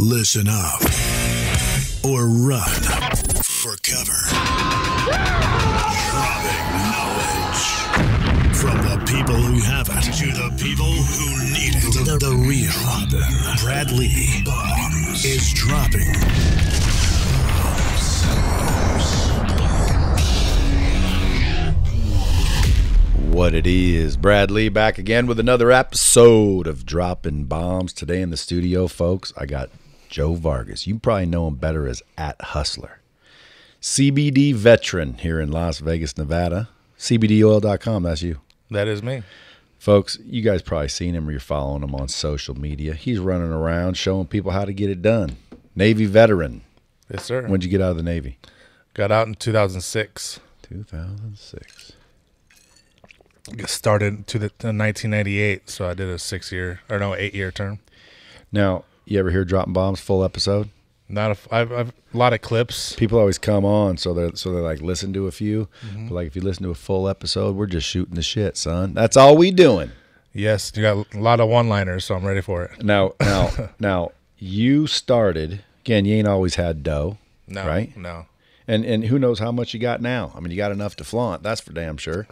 Listen up or run for cover. Dropping knowledge from the people who have it to the people who need it. The, the real Robin Bradley Bombs is dropping. What it is, Brad Lea back again with another episode of Dropping Bombs. Today in the studio, folks, I got Joe Vargas. You probably know him better as at Hustler. CBD veteran here in Las Vegas, Nevada. CBDoil.com, that's you. That is me. Folks, you guys probably seen him or you're following him on social media. He's running around showing people how to get it done. Navy veteran. Yes, sir. When'd you get out of the Navy? Got out in 2006. 2006. Started to the in 1998, so I did a six year or no eight year term. Now, you ever hear Dropping Bombs full episode? Not a, f- I've, I've a lot of clips. people always come on so they're so they like listen to a few mm-hmm. but like if you listen to a full episode we're just shooting the shit son that's all we doing Yes, you got a lot of one liners, so I'm ready for it. now now now you started again you ain't always had dough No, right No, and and who knows how much you got now i mean you got enough to flaunt that's for damn sure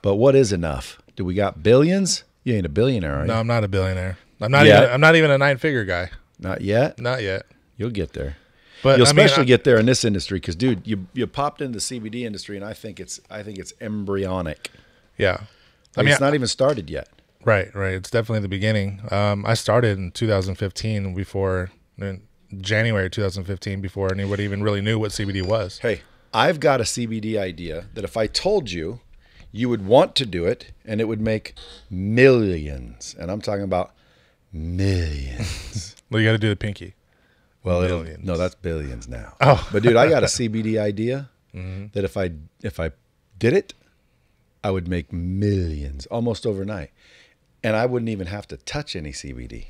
but what is enough do we got billions you ain't a billionaire are you no, I'm not a billionaire. I'm not Yeah. even. I'm not even a nine figure guy. Not yet Not yet. you'll get there But You'll I mean, especially I- get there in this industry because, dude, you you popped into the CBD industry, and I think it's I think it's embryonic. yeah. Like, I mean, it's not even started yet. Right, right. It's definitely the beginning. Um, I started in 2015 before in January 2015 before anybody even really knew what CBD was. Hey, I've got a CBD idea that if I told you, you would want to do it, and it would make millions. And I'm talking about millions. Well, you got to do the pinky. Well, it'll, no, that's billions now. Oh. but dude, I got a CBD idea Mm-hmm. that if I if I did it, I would make millions almost overnight, and I wouldn't even have to touch any CBD.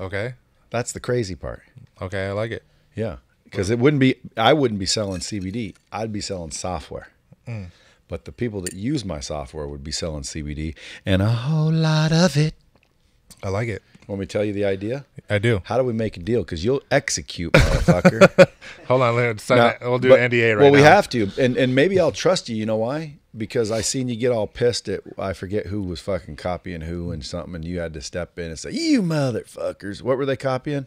Okay, That's the crazy part. okay, I like it. Yeah, because it wouldn't be. I wouldn't be selling CBD. I'd be selling software. Mm. But the people that use my software would be selling CBD and a whole lot of it. I like it. Want me to tell you the idea? I do. How do we make a deal? Because you'll execute, motherfucker. Hold on, let's sign Now. We'll do but- an NDA right Well, we now. have to, and and maybe I'll trust you. You know why? Because I seen you get all pissed at I forget who was fucking copying who and something, and you had to step in and say, "You motherfuckers!" What were they copying?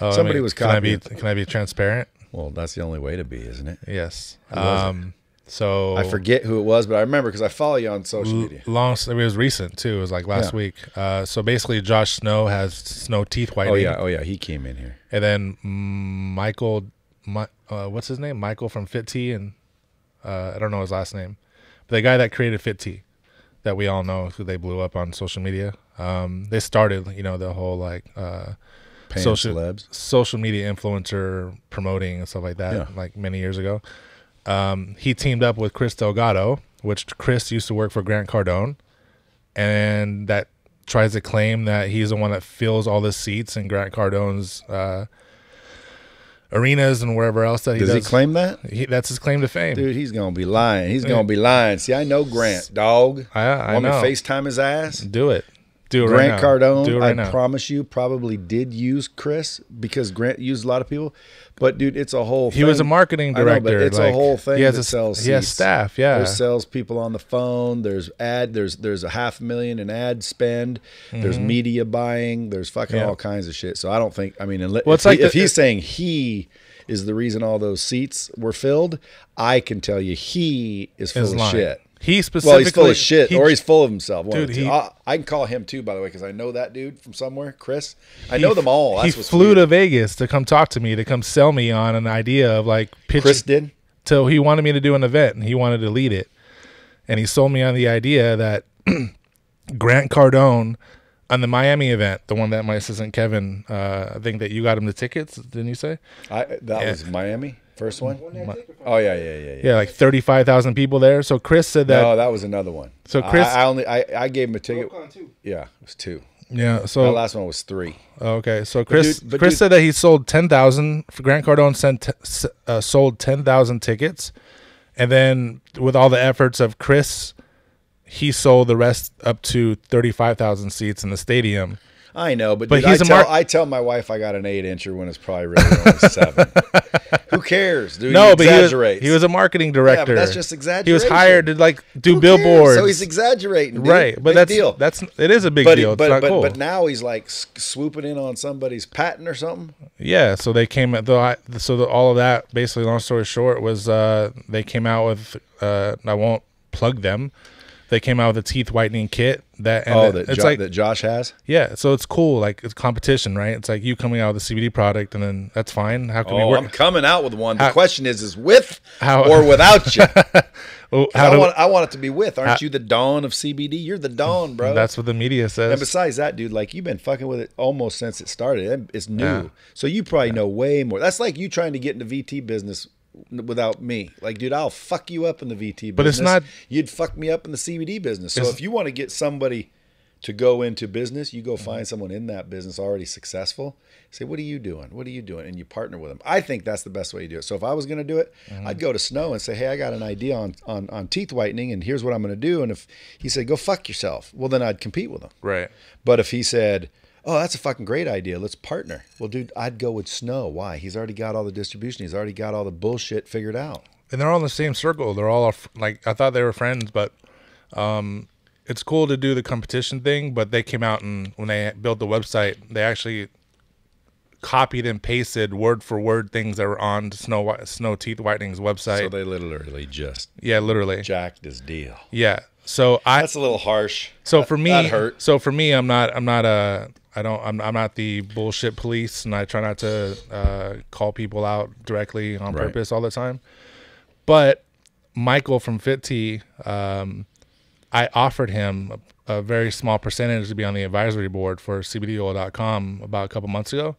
Oh, I somebody was Can I be? copying. Can I be transparent? Well, that's the only way to be, isn't it? Yes. Um. So I forget who it was, but I remember because I follow you on social media. Long. It was recent too. It was like last Yeah. week. Uh. So basically, Josh Snow has snow teeth white. Oh yeah, oh yeah, he came in here. And then Michael, Mi- uh, what's his name? Michael from Fit Tea, and uh, I don't know his last name, but the guy that created Fit Tea, that we all know, who they blew up on social media. Um, they started, you know, the whole like uh, social celebs. social media influencer promoting and stuff like that, Yeah. like many years ago. Um, he teamed up with Chris Delgado, which Chris used to work for Grant Cardone, and that tries to claim that he's the one that fills all the seats in Grant Cardone's uh, arenas and wherever else that he Does does. he claim that? He- that's his claim to fame. Dude, he's gonna be lying. He's gonna be lying. See, I know Grant, dog. I, I Want know. me to FaceTime his ass? Do it. Do it Grant right now. Cardone, Do it right I now. promise you, probably did use Chris because Grant used a lot of people. But dude, it's a whole. he was a marketing I know, director. but it's like, a whole thing He has that a, sells. He has seats. staff. Yeah. There's sales people on the phone. There's ad. There's there's a half million in ad spend. There's media buying. There's fucking Mm-hmm. Yeah. all kinds of shit. So I don't think. I mean, unless, Well, if, it's like he- if the- he's saying he is the reason all those seats were filled, I can tell you he is full Is of lying. shit. He specifically. Well, he's full of shit, he- or he's full of himself. Dude, of the two. he- I, I can call him too, by the way, because I know that dude from somewhere, Chris. I know them all. That's he flew weird. to Vegas to come talk to me to come sell me on an idea of like pitching. Chris did. So he wanted me to do an event and he wanted to lead it, and he sold me on the idea that Grant Cardone on the Miami event, the one that my assistant Kevin, uh, I think that you got him the tickets, didn't you say? I that Yeah. was Miami first one. Oh yeah, yeah, yeah, yeah. Yeah, like thirty five thousand people there. So Chris said that. no, that was another one. So Chris- I, I only I, I gave him a ticket. Yeah, it was two. yeah. So The So last one was three. okay. So Chris dude- but Chris dude- said that he sold ten thousand. Grant Cardone sent t- s- uh, sold ten thousand tickets, and then with all the efforts of Chris, he sold the rest up to thirty five thousand seats in the stadium. I know, but, But dude, he's I, a tell, I tell my wife I got an eight incher when it's probably really only seven. Who cares, dude? No, he but he was, he was a marketing yeah, director. but that's just exaggerating. He was hired to like do Who cares? billboards. So he's exaggerating, dude. right, but Big that's deal. that's it is a big but, deal. But, but, cool. but now he's like swooping in on somebody's patent or something. Yeah, so they came at the so the, all of that basically. Long story short, was uh, they came out with uh, I won't plug them. They came out with a teeth whitening kit that and oh, that, it's Jo- like that Josh has. yeah, so it's cool. Like it's competition, right? It's like you coming out with a CBD product, and then that's fine. How can we Oh, work? I'm coming out with one. The How- question is, is with How- or without you? Oh, how I do- want, I want it to be with. Aren't How- you the Don of CBD? You're the Don, bro. that's what the media says. and besides that, dude, like you've been fucking with it almost since it started. It's new, Yeah. so you probably know way more. That's like you trying to get into VT business without me. Like, dude, I'll fuck you up in the VT business. But it's not- You'd fuck me up in the CBD business. So if you want to get somebody to go into business, you go Mm-hmm. find someone in that business already successful. Say, what are you doing? What are you doing? And you partner with them. I think that's the best way to do it. So if I was going to do it, Mm-hmm. I'd go to Snow and say, hey, I got an idea on, on, on teeth whitening, and here's what I'm going to do. And if he said, go fuck yourself, well, then I'd compete with him. right. But if he said, "Oh, that's a fucking great idea. Let's partner." Well, dude, I'd go with Snow. Why? He's already got all the distribution. He's already got all the bullshit figured out. and they're all in the same circle. They're all like I thought they were friends, but um, it's cool to do the competition thing. But they came out and when they built the website, they actually copied and pasted word for word things that were on Snow Snow Teeth Whitening's website. So they literally just yeah, literally. jacked his deal. Yeah. So I That's a little harsh. so for me that hurt. so for me I'm not I'm not a I don't I'm I'm not the bullshit police and I try not to uh, call people out directly on Right. purpose all the time. But Michael from Fit Tea, um, I offered him a, a very small percentage to be on the advisory board for CBDOil.com about a couple months ago,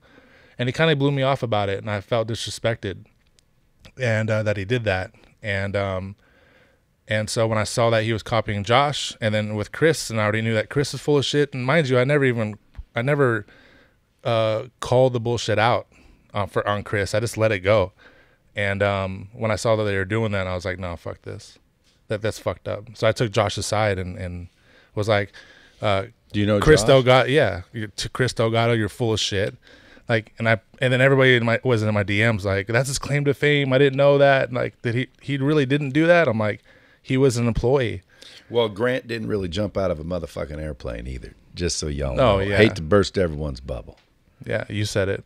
and he kind of blew me off about it, and I felt disrespected, and uh, that he did that, and um, and so when I saw that he was copying Josh, and then with Chris, and I already knew that Chris is full of shit. And mind you, I never even, I never uh, called the bullshit out uh, for on Chris. I just let it go. And um, when I saw that they were doing that, I was like, no, fuck this. That that's fucked up. So I took Josh aside and and was like, uh, Do you know Chris Josh? Delgado? Yeah, to Chris Delgado, you're full of shit. Like, and I and then everybody in my was in my DMs like, that's his claim to fame. I didn't know that. Like, that he he really didn't do that. I'm like, he was an employee. Well, Grant didn't really jump out of a motherfucking airplane either. Just so y'all Oh, know. yeah. Hate to burst everyone's bubble. Yeah, you said it.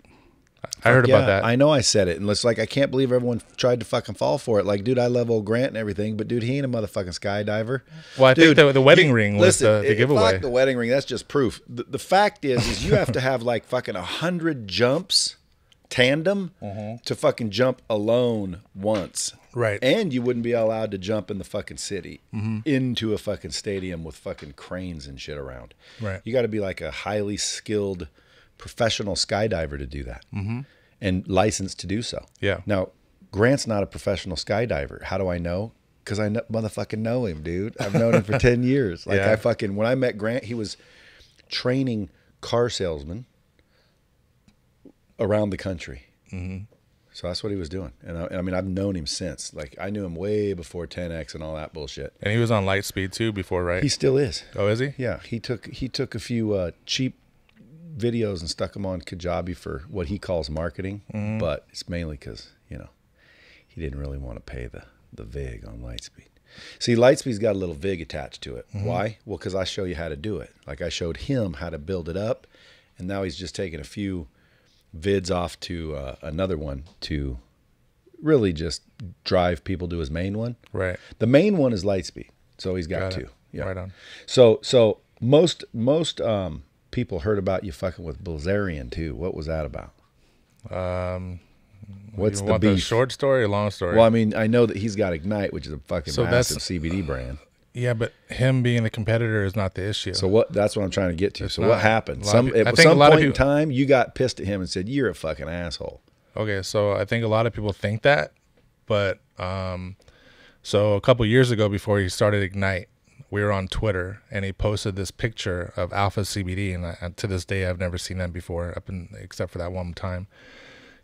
I heard Yeah, about that. I know I said it, and it's like I can't believe everyone tried to fucking fall for it. Like, dude, I love old Grant and everything, but dude, he ain't a motherfucking skydiver. Well, I think Dude, the- the wedding you- ring was the- the it- giveaway. Fuck the wedding ring. That's just proof. The, the fact is, is you have to have like fucking a hundred jumps tandem to fucking jump alone once. Mm-hmm. Right. And you wouldn't be allowed to jump in the fucking city Mm-hmm. into a fucking stadium with fucking cranes and shit around. Right. You got to be like a highly skilled professional skydiver to do that and licensed to do so. Mm-hmm. Yeah. Now, Grant's not a professional skydiver. How do I know? Because I kn- motherfucking know him, dude. I've known him for 10 years. Like, Yeah. I fucking, when I met Grant, he was training car salesmen around the country. Mm-hmm. So that's what he was doing. And I, I mean, I've known him since. Like, I knew him way before 10X and all that bullshit. and he was on Lightspeed too before, right? He still is. oh, is he? Yeah, he took he took a few uh, cheap videos and stuck them on Kajabi for what he calls marketing, Mm-hmm. but it's mainly because you know he didn't really want to pay the the vig on Lightspeed. See, Lightspeed's got a little vig attached to it. Mm-hmm. Why? Well, because I show you how to do it. Like I showed him how to build it up, and now he's just taking a few vids off to uh, another one to really just drive people to his main one. Right. The main one is Lightspeed, so he's got, Got two. it. Yeah. Right on. So so most most um people heard about you fucking with Bilzerian too. What was that about? Um, What's you the want the beef? short story or long story? well, I mean, I know that he's got Ignite, which is a fucking So massive that's- CBD brand. Yeah, but him being the competitor is not the issue. So what? That's what I'm trying to get to. so not. what happened? A Some at some point in time, you got pissed at him and said, "You're a fucking asshole." Okay, so I think a lot of people think that, but um, so a couple years ago, before he started Ignite, we were on Twitter, and he posted this picture of Alpha CBD, and, I, and to this day, I've never seen that before, up in, except for that one time.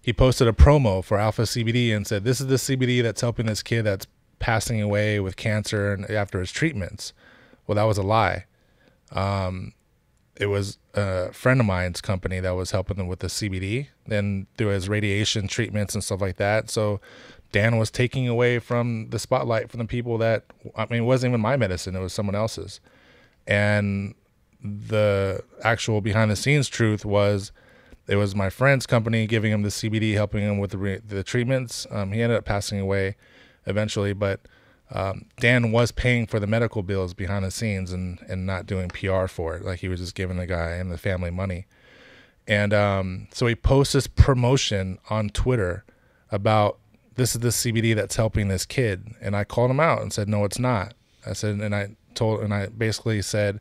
He posted a promo for Alpha CBD and said, "This is the CBD that's helping this kid that's passing away with cancer and after his treatments." Well, that was a lie. Um, it was a friend of mine's company that was helping them with the CBD and through his radiation treatments and stuff like that. So Dan was taking away from the spotlight from the people that I mean, it wasn't even my medicine; it was someone else's. And the actual behind the scenes truth was it was my friend's company giving him the CBD, helping him with the, re- the treatments. Um, he ended up passing away eventually, but um, Dan was paying for the medical bills behind the scenes and, and not doing PR for it. Like he was just giving the guy and the family money. And um, so he posts this promotion on Twitter about this is the CBD that's helping this kid. And I called him out and said, no, it's not. I said, and I told, and I basically said,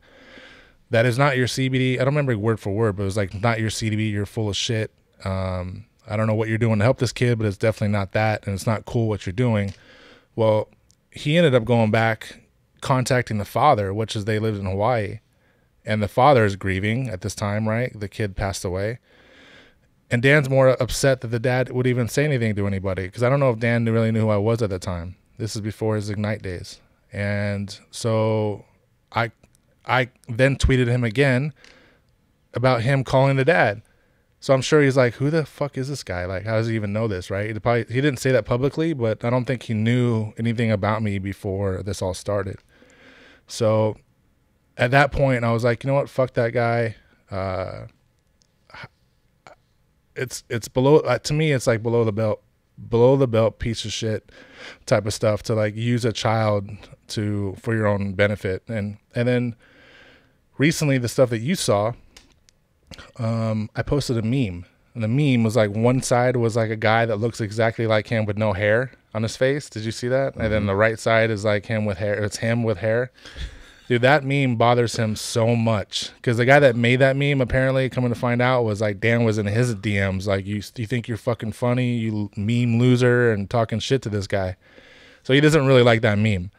that is not your CBD. I don't remember word for word, but it was like, not your CBD. You're full of shit. Um, I don't know what you're doing to help this kid, but it's definitely not that. And it's not cool what you're doing. Well, he ended up going back, contacting the father, which is they lived in Hawaii. And the father is grieving at this time, right? The kid passed away. And Dan's more upset that the dad would even say anything to anybody because I don't know if Dan really knew who I was at the time. This is before his Ignite days. And so I I then tweeted him again about him calling the dad. So I'm sure he's like, who the fuck is this guy? Like, how does he even know this, right? He, probably, he didn't say that publicly, but I don't think he knew anything about me before this all started. So at that point, I was like, you know what? Fuck that guy. Uh, it's it's below uh, to me. It's like below the belt, below the belt piece of shit type of stuff to like use a child to for your own benefit. And and then recently, the stuff that you saw, um, I posted a meme, and the meme was like one side was like a guy that looks exactly like him with no hair on his face. Did you see that? Mm-hmm. And then the right side is like him with hair. It's him with hair. Dude, that meme bothers him so much because the guy that made that meme apparently coming to find out was like Dan was in his DMs like you you think you're fucking funny you meme loser and talking shit to this guy, so he doesn't really like that meme.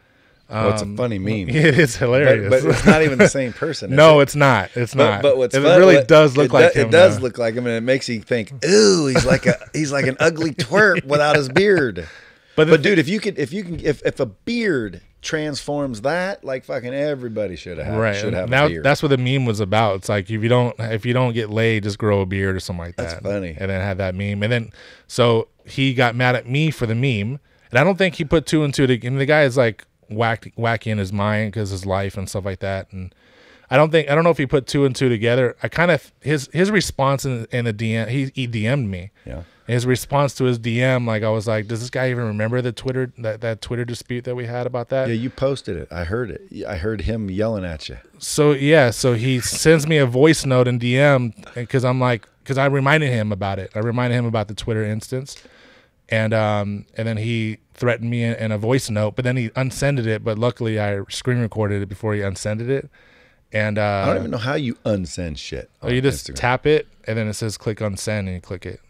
Well, it's a um, funny meme. It is hilarious, but, but it's not even the same person. no, it? it's not. It's but, not. But what's it fun, really does look it like do, him. It does now. look like him, and it makes you think, "Ooh, he's like a he's like an ugly twerp without his beard." But, but dude, if you could, if you can, if if a beard transforms that, like fucking everybody should have, right? Should have now that's what the meme was about. It's like if you don't, if you don't get laid, just grow a beard or something like that. That's funny. And then have that meme, and then so he got mad at me for the meme, and I don't think he put two and two together. And the guy is like whacked, wacky in his mind because his life and stuff like that, and. I don't think I don't know if he put two and two together. I kind of his his response in, in the DM he he DM'd me. Yeah his response to his DM, like I was like, does this guy even remember the Twitter that, that Twitter dispute that we had about that? Yeah, you posted it. I heard it. I heard him yelling at you. So yeah, so he sends me a voice note in DM because I'm like, because I reminded him about it. I reminded him about the Twitter instance, and um, and then he threatened me in, in a voice note, but then he unsended it. But luckily, I screen recorded it before he unsended it. And uh, I don't even know how you unsend shit. Oh, you just Instagram. tap it, and then it says click unsend, and you click it.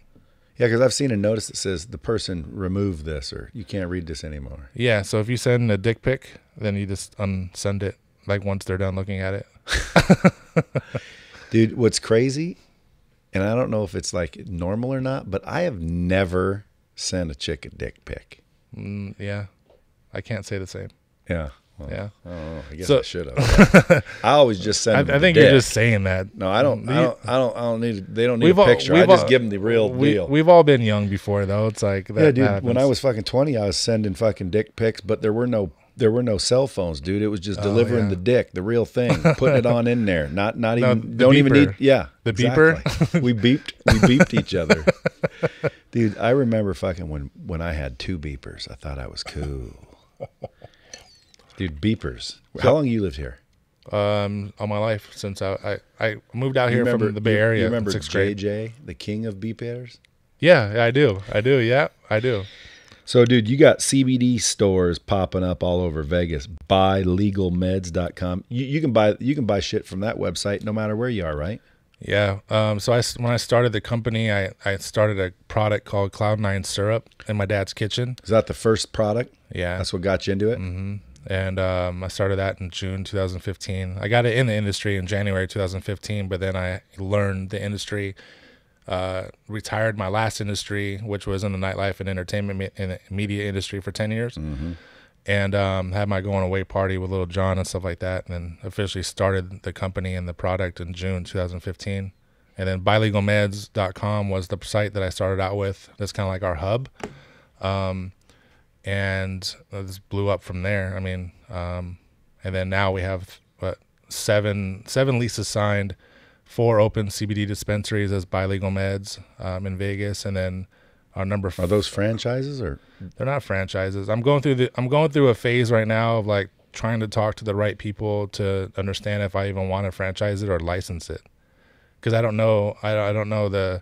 Yeah, because I've seen a notice that says the person removed this or you can't read this anymore. Yeah, so if you send a dick pic, then you just unsend it like once they're done looking at it. Dude, what's crazy, and I don't know if it's like normal or not, but I have never sent a chick a dick pic. Mm, yeah, I can't say the same. Yeah. Well, yeah. I don't know. I guess so, I should have. I always just send. I, I think you're just saying that. No, I don't. I don't. I don't. I don't need. They don't need a picture. All, I just all, give them the real we, deal. We've all been young before, though. It's like that, yeah, dude. When I was fucking twenty, I was sending fucking dick pics, but there were no there were no cell phones, dude. It was just oh, delivering oh, yeah. the dick, the real thing, putting it on in there. Not not no, even don't beeper. even need yeah. The exactly. beeper. we beeped we beeped each other. Dude, I remember fucking when when I had two beepers. I thought I was cool. Dude, beepers. How long you lived here? Um, all my life since I I, I moved out here remember, from the Bay Area. You remember sixth JJ, grade. the king of beepers? Yeah, I do. I do. Yeah, I do. So, dude, you got CBD stores popping up all over Vegas. Buylegalmeds.com. You, you can buy you can buy shit from that website no matter where you are, right? Yeah. Um, so I when I started the company, I I started a product called Cloud Nine Syrup in my dad's kitchen. Is that the first product? Yeah. That's what got you into it. Mm-hmm and um, I started that in June 2015. I got it in the industry in January 2015, but then I learned the industry. Uh, retired my last industry, which was in the nightlife and entertainment me- in the media industry for 10 years. Mm-hmm. and um, had my going away party with Lil Jon and stuff like that, and then officially started the company and the product in June 2015. And then buylegalmeds.com was the site that I started out with. That's kind of like our hub. Um, and this blew up from there. I mean, um, and then now we have what seven seven leases signed, four open CBD dispensaries as Buylegal Meds um, in Vegas, and then our number Are those franchises or they're not franchises. I'm going through the I'm going through a phase right now of like trying to talk to the right people to understand if I even want to franchise it or license it. Cuz I don't know I, I don't know the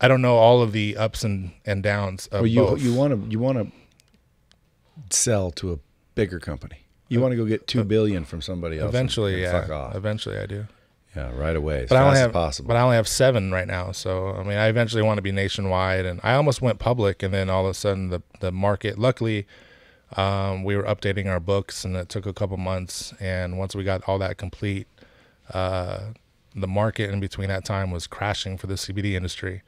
I don't know all of the ups and, and downs of well, you both. you want to you want to sell to a bigger company. You want to go get two billion from somebody else. and- eventually, and yeah. Fuck off. Eventually I do. Yeah, right away. As But I only as have possible. but I only have 7 right now. So, I mean, I eventually want to be nationwide and I almost went public and then all of a sudden the the market luckily um, we were updating our books and it took a couple months and once we got all that complete uh, the market in between that time was crashing for the CBD industry.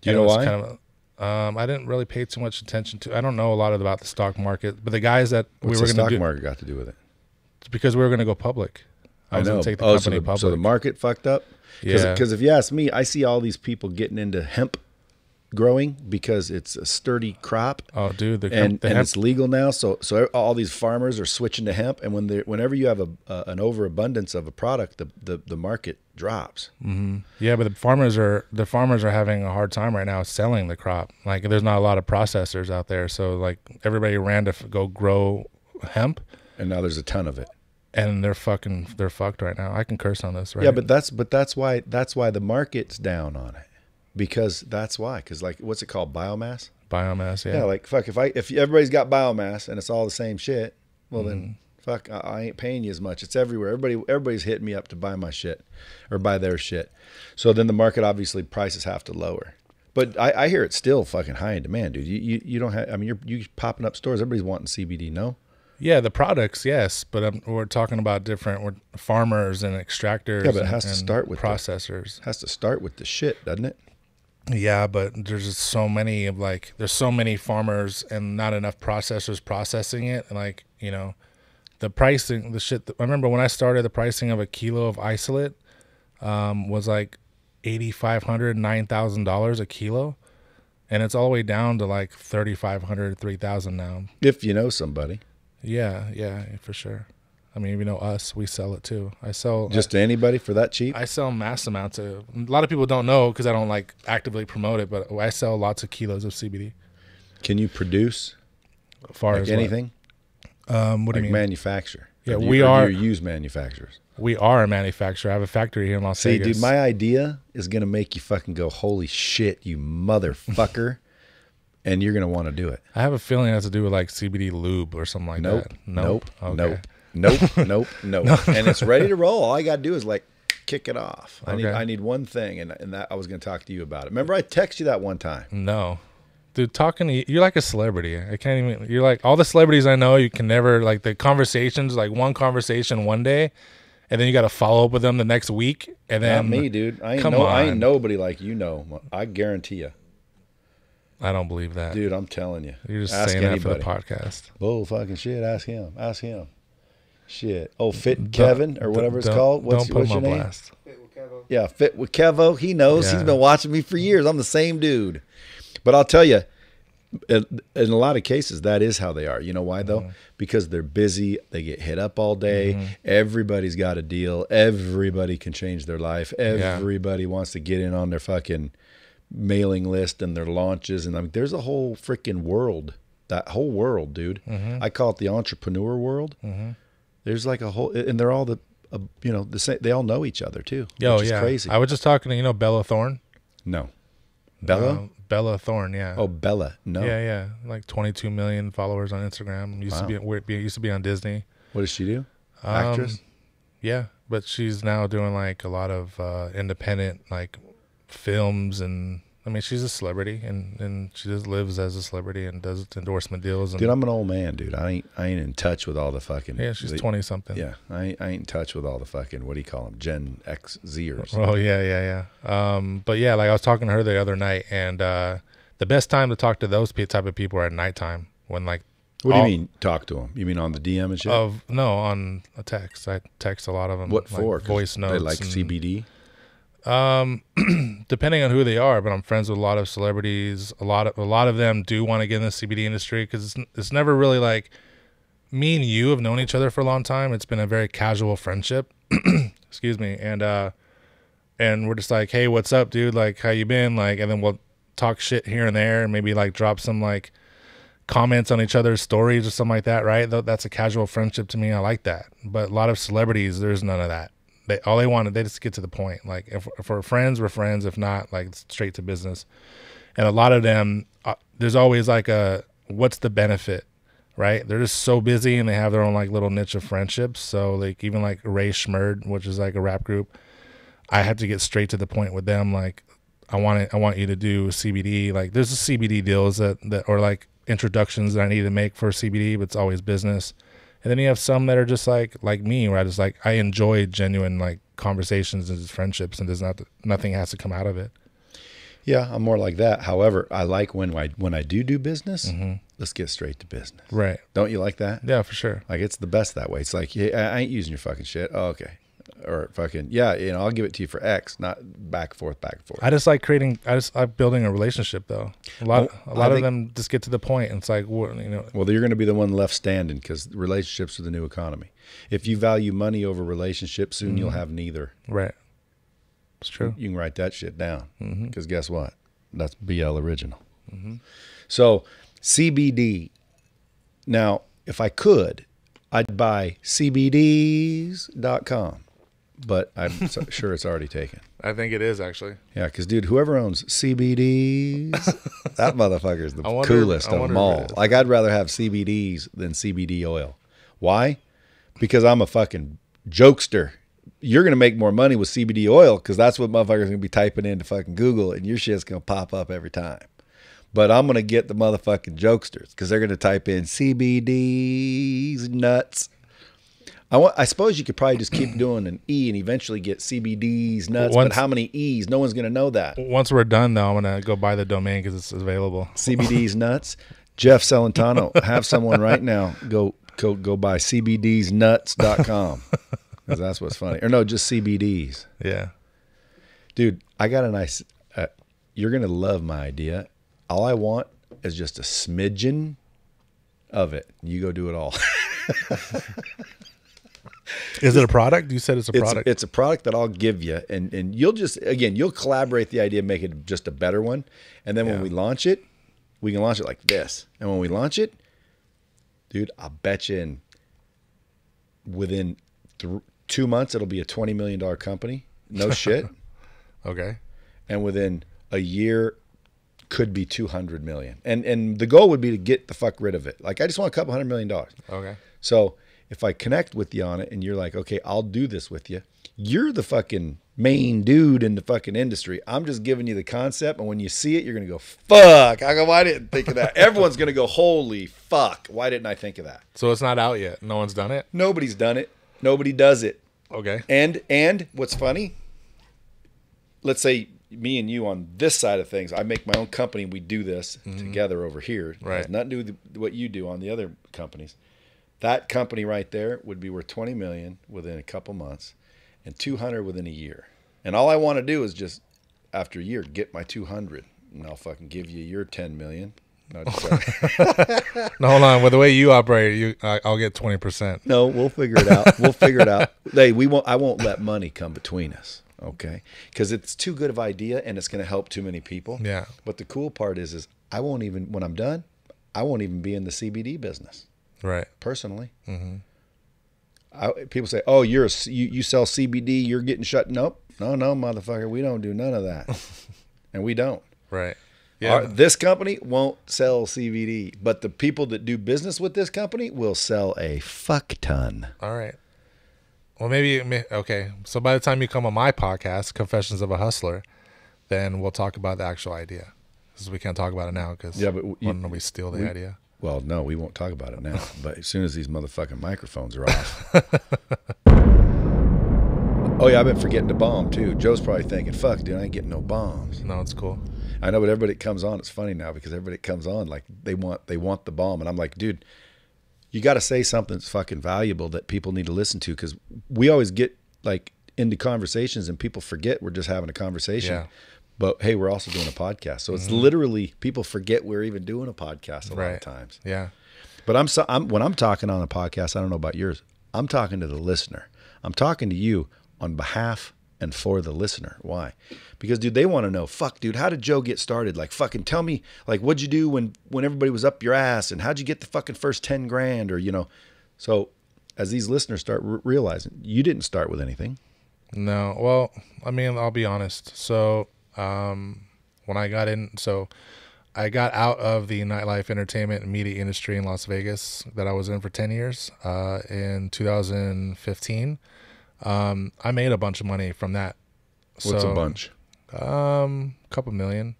Do you And know why? Kind of, um, I didn't really pay too much attention to. I don't know a lot about the stock market, but the guys that What's we were going stock to do market got to do with it? because we were going to go public. I, I was know. take the oh, so the, public. so the market fucked up. Yeah. Because if you ask me, I see all these people getting into hemp growing because it's a sturdy crop. oh, dude, the, and, the and it's legal now. So so all these farmers are switching to hemp, and when they whenever you have a, a an overabundance of a product, the, the the market drops. Mm-hmm. Yeah, but the farmers are the farmers are having a hard time right now selling the crop. Like there's not a lot of processors out there, so like everybody ran to f- go grow hemp, And now there's a ton of it. And they're fucking they're fucked right now. I can curse on this, right? Yeah, but that's but that's why that's why the market's down on it because that's why because like what's it called biomass? biomass, yeah. Yeah, like fuck if I if everybody's got biomass and it's all the same shit, well Mm-hmm. then fuck I, I ain't paying you as much. It's everywhere. Everybody everybody's hitting me up to buy my shit or buy their shit. So then the market obviously prices have to lower. But I, I hear it's still fucking high in demand, dude. You, you you don't have. I mean, you're you popping up stores. Everybody's wanting CBD. No, yeah, the products, yes, but um, we're talking about different. We're farmers and extractors. Yeah, but it and- has to start with the- processors. has to start with the shit, doesn't it? Yeah, but there's just so many of like there's so many farmers and not enough processors processing it. And like you know, the pricing, the shit. That, I remember when I started, the pricing of a kilo of isolate um, was like eighty five hundred, nine thousand dollars a kilo, and it's all the way down to like thirty five hundred, three thousand now. If you know somebody, Yeah, yeah, for sure. I mean, you know us, we sell it too. I sell just to anybody for that cheap. I sell mass amounts of. A lot of people don't know because I don't like actively promote it, but I sell lots of kilos of CBD. Can you produce As far like as what? anything? Um, what do you mean? manufacture? Yeah, you- we are- You use manufacturers. we are a manufacturer. I have a factory here in Las See, Vegas. dude, my idea is gonna make you fucking go, holy shit, you motherfucker, and you're gonna want to do it. I have a feeling it has to do with like CBD lube or something like Nope, that. nope, Okay. nope, nope, nope, nope. And it's ready to roll. All I gotta do is like kick it off. I need, Okay. I need one thing, and and that I was gonna talk to you about it. Remember, I texted you that one time. No, dude, talking to you, you're like a celebrity. I can't even. You're like all the celebrities I know. You can never like the conversations. Like one conversation one day, and then you got to follow up with them the next week, and then Not me, dude. I ain't come no, I ain't nobody like you know. I guarantee you, I don't believe that. dude. I'm telling you. You're just Ask saying anybody. that for the podcast. Bull fucking shit. Ask him. Ask him. Shit. Oh, Fit Kevin or whatever it's called. What's, don't put what's your name? blast. Yeah, Fit with Kevo. He knows. He's been watching me for years. I'm the same dude. But I'll tell you, in, in a lot of cases, that is how they are. You know why though? Mm-hmm. Because they're busy. They get hit up all day. Everybody's got a deal. Everybody can change their life. Everybody wants to get in on their fucking mailing list and their launches. And I mean, there's a whole freaking world. That whole world, dude. Mm-hmm. I call it the entrepreneur world. There's like a whole, and they're all the, uh, you know, the same. They all know each other too. Is yeah. crazy. I was just talking to you know Bella Thorne. No. Bella? Uh, Bella Thorne, yeah. oh, Bella. No. Yeah, yeah, like 22 million followers on Instagram. Used to be used to be on Disney. What does she do? Um, Actress? Yeah, but she's now doing like a lot of uh, independent like films and I mean she's a celebrity and and she just lives as a celebrity and does endorsement deals and Dude, I'm an old man, dude. I ain't I ain't in touch with all the fucking yeah she's 20 something. Yeah, I ain't, I ain't in touch with all the fucking what do you call them? Gen X Zers. Oh yeah, yeah, yeah. Um, but yeah, like I was talking to her the other night, and uh, the best time to talk to those type of people are at nighttime when like What do you mean? Talk to them? You mean on the DM and shit? Of no, on a text. I text a lot of them. what like for? Voice notes. They like and- CBD. depending on who they are, but I'm friends with a lot of celebrities. A lot of a lot of them do want to get in the CBD industry because it's, it's never really like me and you have known each other for a long time. It's been a very casual friendship. Excuse me, and uh, and we're just like, hey, what's up, dude? Like, how you been? Like, and then we'll talk shit here and there, and maybe like drop some like comments on each other's stories or something like that. Right? That's a casual friendship to me. I like that. But a lot of celebrities, there's none of that they all they wanted they just get to the point. Like if, if we're friends we're friends. If not like straight to business. And a lot of them uh, there's always like a what's the benefit right? They're just so busy and they have their own like little niche of friendships. So like even like Rae Sremmurd which is like a rap group i have to get straight to the point with them like i want it i want you to do cbd like there's a cbd deals that that or like introductions that i need to make for cbd but it's always business and then you have some that are just like like me, where I just like I enjoy genuine like conversations and friendships, and there's not nothing has to come out of it. Yeah, I'm more like that. However, I like when I when I do do business. Mm-hmm. Let's get straight to business. Right? Don't you like that? Yeah, for sure. Like it's the best that way. It's like, yeah, I ain't using your fucking shit. Oh, okay. Or fucking yeah, you know, I'll give it to you for X, not back and forth, back and forth. I just like creating. I just like building a relationship though. A lot, Oh, a lot I of them just get to the point, and it's like, what, you know, Well, you're going to be the one left standing because relationships are the new economy. If you value money over relationships, soon you'll mm-hmm. have neither. right? It's true. You can write that shit down mm-hmm. because guess what? That's BL original. Mm-hmm. So CBD. Now, if I could, I'd buy CBDs.com, but I'm sure it's already taken. I think it is actually. Yeah, because dude, whoever owns CBDs, that motherfucker's the wonder- coolest of them all. Like I'd rather have CBDs than CBD oil. Why? Because I'm a fucking jokester. You're gonna make more money with CBD oil because that's what motherfuckers gonna be typing into fucking Google, and your shit's gonna pop up every time. But I'm gonna get the motherfucking jokesters because they're gonna type in CBDs nuts. I want. I suppose you could probably just keep doing an E and eventually get CBDs nuts. Once- but how many E's? No one's gonna know that. Once we're done, though, I'm gonna go buy the domain because it's available. CBD's nuts. Jeff Celentano, have someone right now go go go buy cbdsnuts.com. Because that's what's funny. Or no, just CBDs. Yeah. Dude, I got a nice uh, you're going to love my idea. All I want is just a smidgen of it. You go do it all. Is it a product? You said it's a It's, product. it's a product that I'll give you, and and you'll just again you'll collaborate the idea, make it just a better one, and then when we launch it, we can launch it like this. And when we launch it, dude, I bet you in within th- two months it'll be a twenty million dollar company. No shit, okay. and within a year could be 200 million and and the goal would be to get the fuck rid of it like i just want a couple hundred million dollars Okay. so if I connect with you on it and you're like, okay, I'll do this with you, you're the fucking main dude in the fucking industry. I'm just giving you the concept, and when you see it, you're gonna go, fuck. I go, why didn't think of that? Everyone's gonna go, holy fuck. Why didn't I think of that? So it's not out yet. No one's done it. Nobody's done it. Nobody does it. Okay. And and what's funny? Let's say me and you on this side of things. I make my own company. We do this mm-hmm. together over here. Right. nothing to do with what you do on the other companies. That company right there would be worth twenty million within a couple months, and two hundred within a year. And all I want to do is just after a year get my two hundred, and I'll fucking give you your ten million. No. No, hold on. With the way you operate, you I, I'll get twenty percent. No, we'll figure it out. We'll figure it out. Hey, we won't. I won't let money come between us. Okay, because it's too good of idea and it's going to help too many people. Yeah. But the cool part is, is I won't even when I'm done, I won't even be in the CBD business Right. personally. Mm-hmm. I, people say, "Oh, you're a, C- you you sell CBD, you're getting shut." Nope, no, no, motherfucker, we don't do none of that, and we don't. Right. Yeah. Our, this company won't sell CBD, but the people that do business with this company will sell a fuck ton. All right. Well, maybe, okay. So by the time you come on my podcast, Confessions of a Hustler, then we'll talk about the actual idea. Because we can't talk about it now because Yeah, but you- when we steal the we- idea. Well, no, we won't talk about it now. but as soon as these motherfucking microphones are off. oh yeah, I've been forgetting to bomb too. Joe's probably thinking, "Fuck, dude, I ain't getting no bombs." No, it's cool. I know, but everybody that comes on, it's funny now because everybody that comes on, like they want they want the bomb, and I'm like, dude, you got to say something that's fucking valuable that people need to listen to because we always get like into conversations and people forget we're just having a conversation. Yeah. But hey, we're also doing a podcast, so it's mm-hmm. literally people forget we're even doing a podcast a lot of times. Yeah. But I'm, so, I'm when I'm talking on a podcast, I don't know about yours. I'm talking to the listener. I'm talking to you on behalf and for the listener. Why? Because dude, they want to know. Fuck, dude, how did Joe get started? Like, fucking tell me, like, what'd you do when when everybody was up your ass, and how'd you get the fucking first ten grand, or you know? So, as these listeners start r- realizing, you didn't start with anything. No, well, I mean, I'll be honest. So, um, when I got in, so I got out of the nightlife, entertainment, and media industry in Las Vegas that I was in for ten years. Uh, in 2015, um, I made a bunch of money from that. What's So, a bunch? Um, a couple million.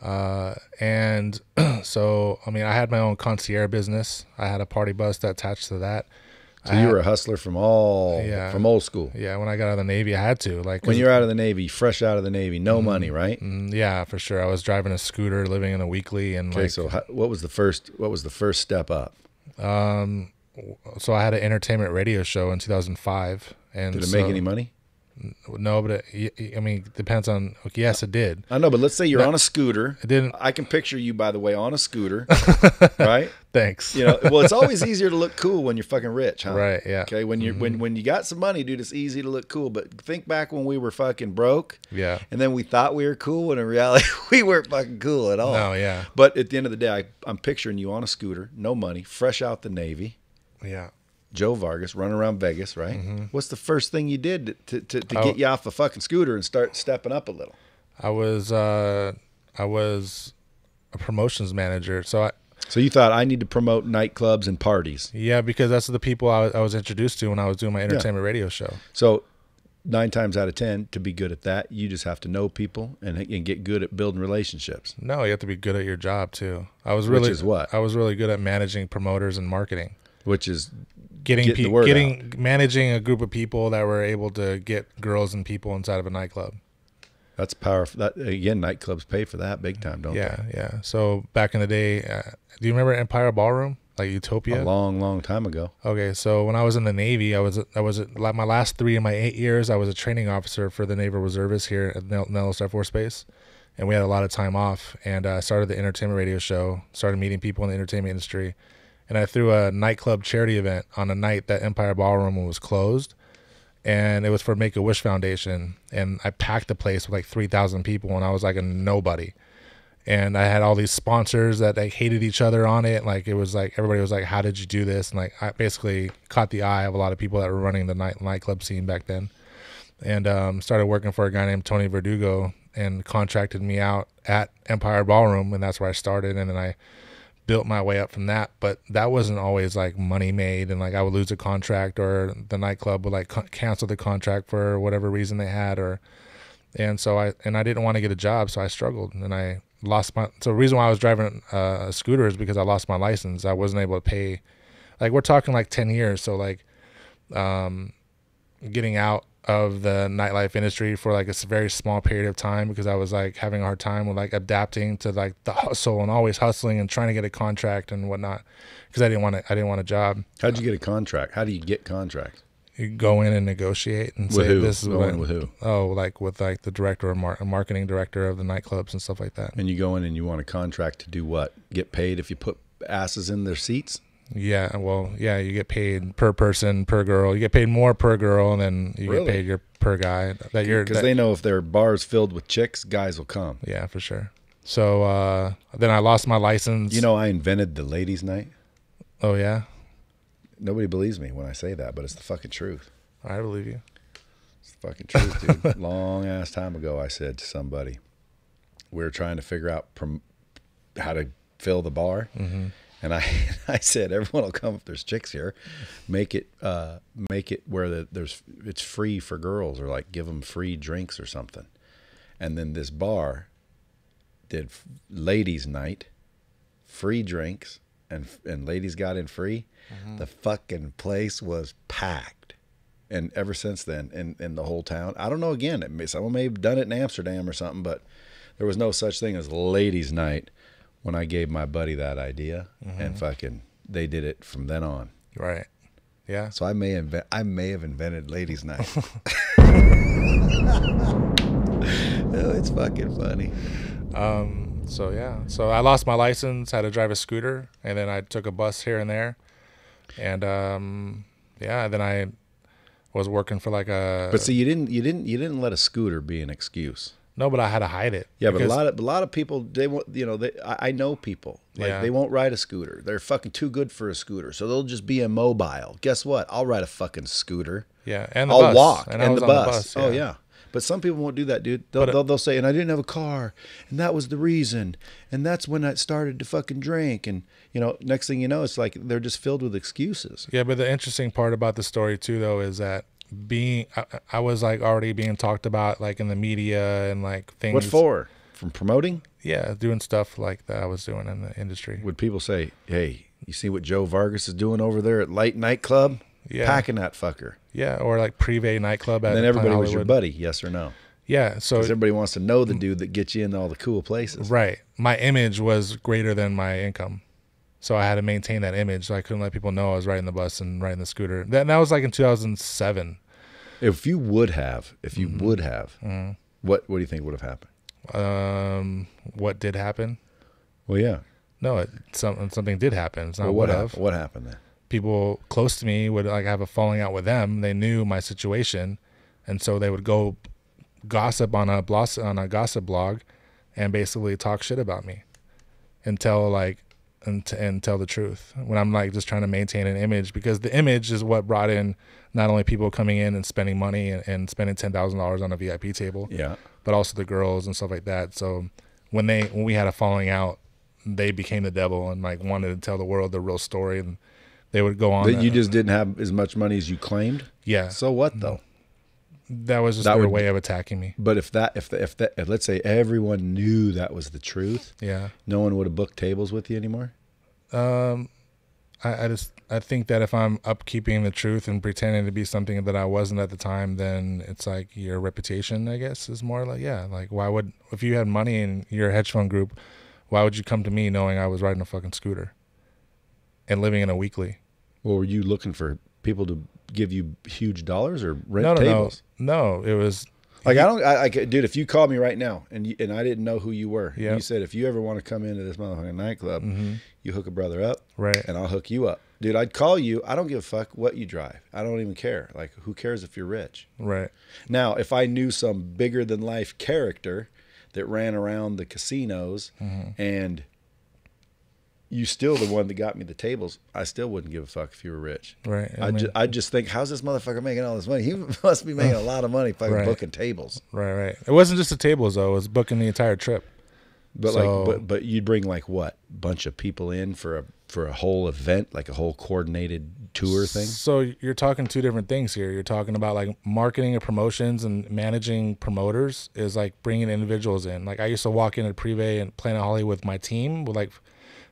Uh, and so I mean, I had my own concierge business. I had a party bus that attached to that. So I you had- were a hustler from all Yeah. from old school. yeah. When I got out of the Navy, I had to like When you're out of the Navy, fresh out of the Navy, no money, right? Mm, yeah, for sure. I was driving a scooter, living in a weekly, and Okay, like, so how, what was the first? What was the first step up? um, so I had an entertainment radio show in 2005, and Did it so- make any money? No, but it, I mean, depends on. Yes, it did. I know, but let's say you're No. on a scooter. It didn't. I can picture you, by the way, on a scooter, right? Thanks. You know, well, it's always easier to look cool when you're fucking rich, huh? Right, yeah. Okay, when you're when mm-hmm. when you got some money, dude, it's easy to look cool. But think back when we were fucking broke, Yeah. and then we thought we were cool, when in reality, we weren't fucking cool at all. No, yeah. But at the end of the day, I, I'm picturing you on a scooter, no money, fresh out the Navy. Yeah. Joe Vargas running around Vegas, right? What's the first thing you did to, to, to Oh. get you off the fucking scooter and start stepping up a little? I was uh, I was a promotions manager, so I So you thought I need to promote nightclubs and parties. yeah because that's the people I, I was introduced to when I was doing my entertainment radio show. So nine times out of ten, to be good at that, you just have to know people and, and get good at building relationships. No, you have to be good at your job too. I was really is what? I was really good at managing promoters and marketing. Which is Getting the pe- getting managing a group of people that were able to get girls and people inside of a nightclub. that's powerful. That again, nightclubs pay for that big time, don't they? yeah, yeah. So back in the day, uh, do you remember Empire Ballroom, like? Utopia? A long, long time ago. Okay, so when I was in the Navy, I was I was like my last three of my eight years, I was a training officer for the Naval Reservists here at Nel- Nellis Air Force Base, and we had a lot of time off. And I started the entertainment radio show, started meeting people in the entertainment industry, and I threw a nightclub charity event on a night that Empire Ballroom was closed, and it was for Make a Wish Foundation, and I packed the place with like three thousand people, and I was like a nobody and I had all these sponsors that like hated each other on it. Like it was like everybody was like, "How did you do this?" And like I basically caught the eye of a lot of people that were running the night nightclub scene back then, and um, started working for a guy named Tony Verdugo and contracted me out at Empire Ballroom, and that's where I started. And then I built my way up from that. But that wasn't always like money made, and like I would lose a contract, or the nightclub would like cancel the contract for whatever reason they had, or and so I and I didn't want to get a job, so I struggled and I lost my. So the reason why I was driving uh, a scooter is because I lost my license. I wasn't able to pay. Like we're talking like ten years, so like, um, getting out of the nightlife industry for like a very small period of time because I was like having a hard time with like adapting to like the hustle and always hustling and trying to get a contract and whatnot because I didn't want to. I didn't want a job. How'd you get a contract? How do you get contracts? You go in and negotiate and With say who? this is Go what in with who? Oh, like with like the director or mar- marketing director of the nightclubs and stuff like that. And you go in and you want a contract to do what? Get paid if you put asses in their seats? Yeah, well, yeah, you get paid per person, per girl. You get paid more per girl, and then you Really? get paid your per guy. That you're Because they know if their bars filled with chicks, guys will come. yeah, for sure. So uh, then I lost my license. You know, I invented the ladies' night. Oh yeah, Nobody believes me when I say that, but it's the fucking truth. I believe you. It's the fucking truth, dude. Long ass time ago, I said to somebody, we were trying to figure out prom- how to fill the bar, and I I said everyone will come if there's chicks here. Make it uh, make it where the, there's it's free for girls, or like give them free drinks or something. And then this bar did f- ladies' night, free drinks, and and ladies got in free. The fucking place was packed and ever since then in, in the whole town i don't know again it may, someone may have done it in amsterdam or something but there was no such thing as ladies night when i gave my buddy that idea and fucking they did it from then on. Right. Yeah. So I may invent. I may have invented ladies' night. no, it's fucking funny. So yeah. So I lost my license, had to drive a scooter, and then I took a bus here and there. And um yeah, then I was working for like a But see, you didn't. You didn't. You didn't let a scooter be an excuse. No, but I had to hide it. Yeah, but a lot of a lot of people they want you know they I, I know people like Yeah. they won't ride a scooter. They're fucking too good for a scooter, so they'll just be immobile. Guess what? I'll ride a fucking scooter. Yeah, and the I'll bus. walk and, and, I was the bus. Oh yeah. But some people won't do that, dude. They'll, But, they'll, they'll say, and I didn't have a car, and that was the reason, and that's when I started to fucking drink, and you know, next thing you know, it's like they're just filled with excuses. Yeah, but the interesting part about the story too, though, is that being I, I was like already being talked about like in the media and like things. What for? From promoting? Yeah, doing stuff like that I was doing in the industry. Would people say, "Hey, you see what Joe Vargas is doing over there at Light Nightclub? Yeah. Packing that fucker." Yeah, or like Privé nightclub at And then everybody was your buddy, yes or no? Yeah, so everybody wants to know the dude that gets you into all the cool places. right, my image was greater than my income, so I had to maintain that image. So I couldn't let people know I was riding the bus and riding the scooter. That that was like in 2007. If you would have, if you Mm-hmm. would have, what what do you think would have happened? Um, what did happen? Well, yeah. No, it, some, something did happen. It's not Well, what what have. happened? What happened then? people close to me would like have a falling out with them. They knew my situation, and so they would go gossip on a bloss on a gossip blog, and basically talk shit about me, until like and, t- and tell the truth when I'm like just trying to maintain an image because the image is what brought in not only people coming in and spending money and, and spending ten thousand dollars on a VIP table, Yeah. but also the girls and stuff like that. So when they when we had a falling out, they became the devil and like wanted to tell the world the real story, and they would go on. That you just didn't have as much money as you claimed. yeah. So what though? That was just that their would- way of attacking me. But if that, if the, if that, if let's say everyone knew that was the truth, Yeah. no one would have booked tables with you anymore. Um, I, I just I think that if I'm upkeeping the truth and pretending to be something that I wasn't at the time, then it's like your reputation. I guess is more like yeah, like why would if you had money in your hedge fund group, why would you come to me knowing I was riding a fucking scooter and living in a weekly? Well, were you looking for people to give you huge dollars or rent no, no, tables? no, no. It was Like I don't, I, I dude. If you called me right now and you, and I didn't know who you were, and Yeah. you said if you ever want to come into this motherfucking nightclub, you hook a brother up, Right. and I'll hook you up, dude. I'd call you. I don't give a fuck what you drive. I don't even care. Like who cares if you're rich? right. Now, if I knew some bigger than life character that ran around the casinos Mm-hmm. and you still the one that got me the tables, I still wouldn't give a fuck if you were rich. Right. I I mean- just, I just think, how's this motherfucker making all this money? He must be making a lot of money fucking Right. booking tables. Right, right. It wasn't just the tables though; it was booking the entire trip. But So- like, but but you'd bring like what bunch of people in for a for a whole event, like a whole coordinated tour thing. So you're talking two different things here. You're talking about like marketing and promotions and managing promoters is like bringing individuals in. Like I used to walk into Privé and Planet Hollywood with my team with like